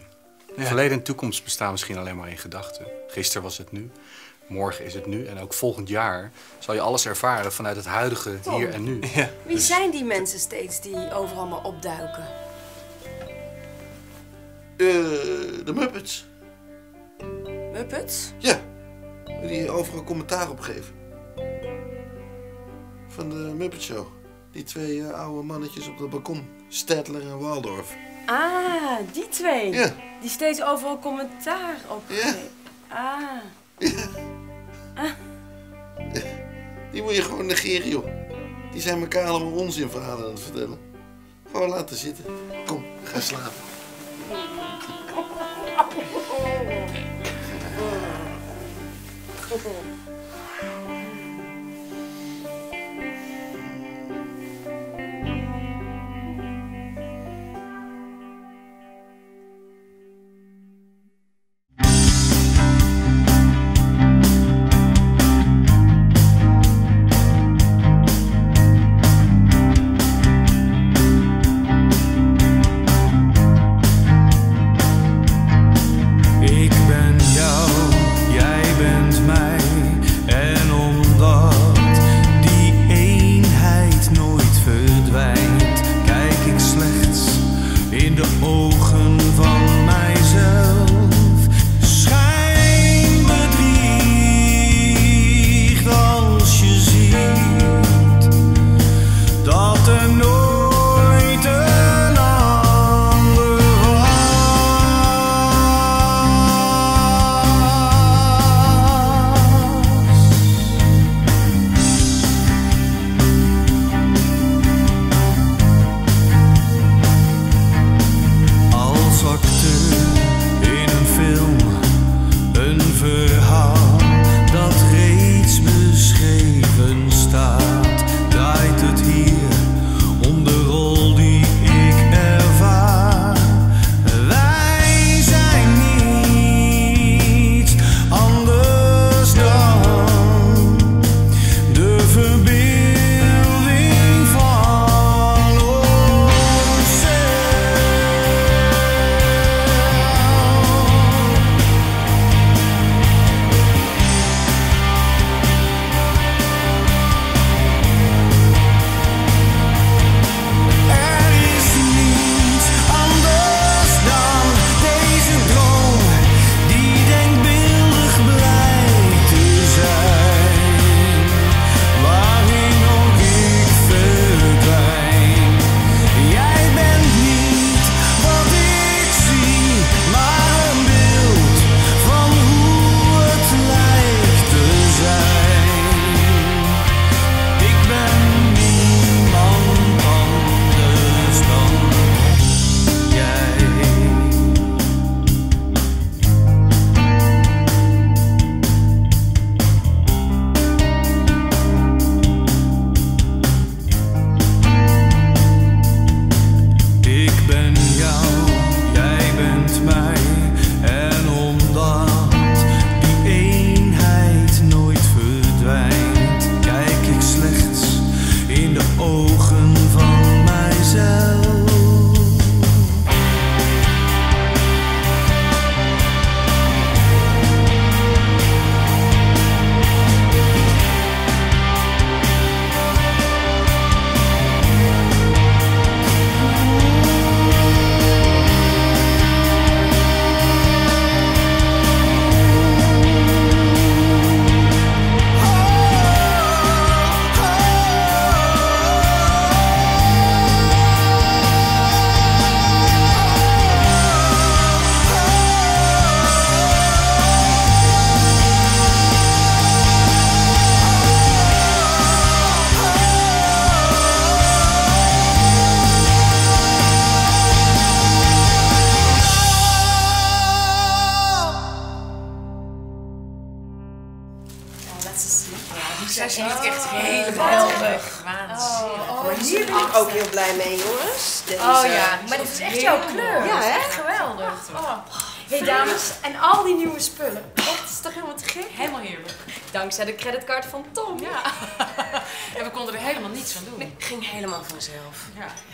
Ja. Verleden en toekomst bestaan misschien alleen maar in gedachten. Gisteren was het nu, morgen is het nu en ook volgend jaar zal je alles ervaren vanuit het huidige hier en nu. Wie zijn die mensen steeds die overal maar opduiken? Eh, de Muppets. Muppets? Ja. Die overal commentaar op geven. Van de Muppet Show. Die twee eh, oude mannetjes op het balkon. Stedtler en Waldorf. Ah, die twee. Ja. Die steeds overal commentaar op. Ja. Ah. ah. Die moet je gewoon negeren, joh. Die zijn elkaar allemaal onzinverhalen aan het vertellen. Gewoon laten zitten. Kom, ga slapen. Ik En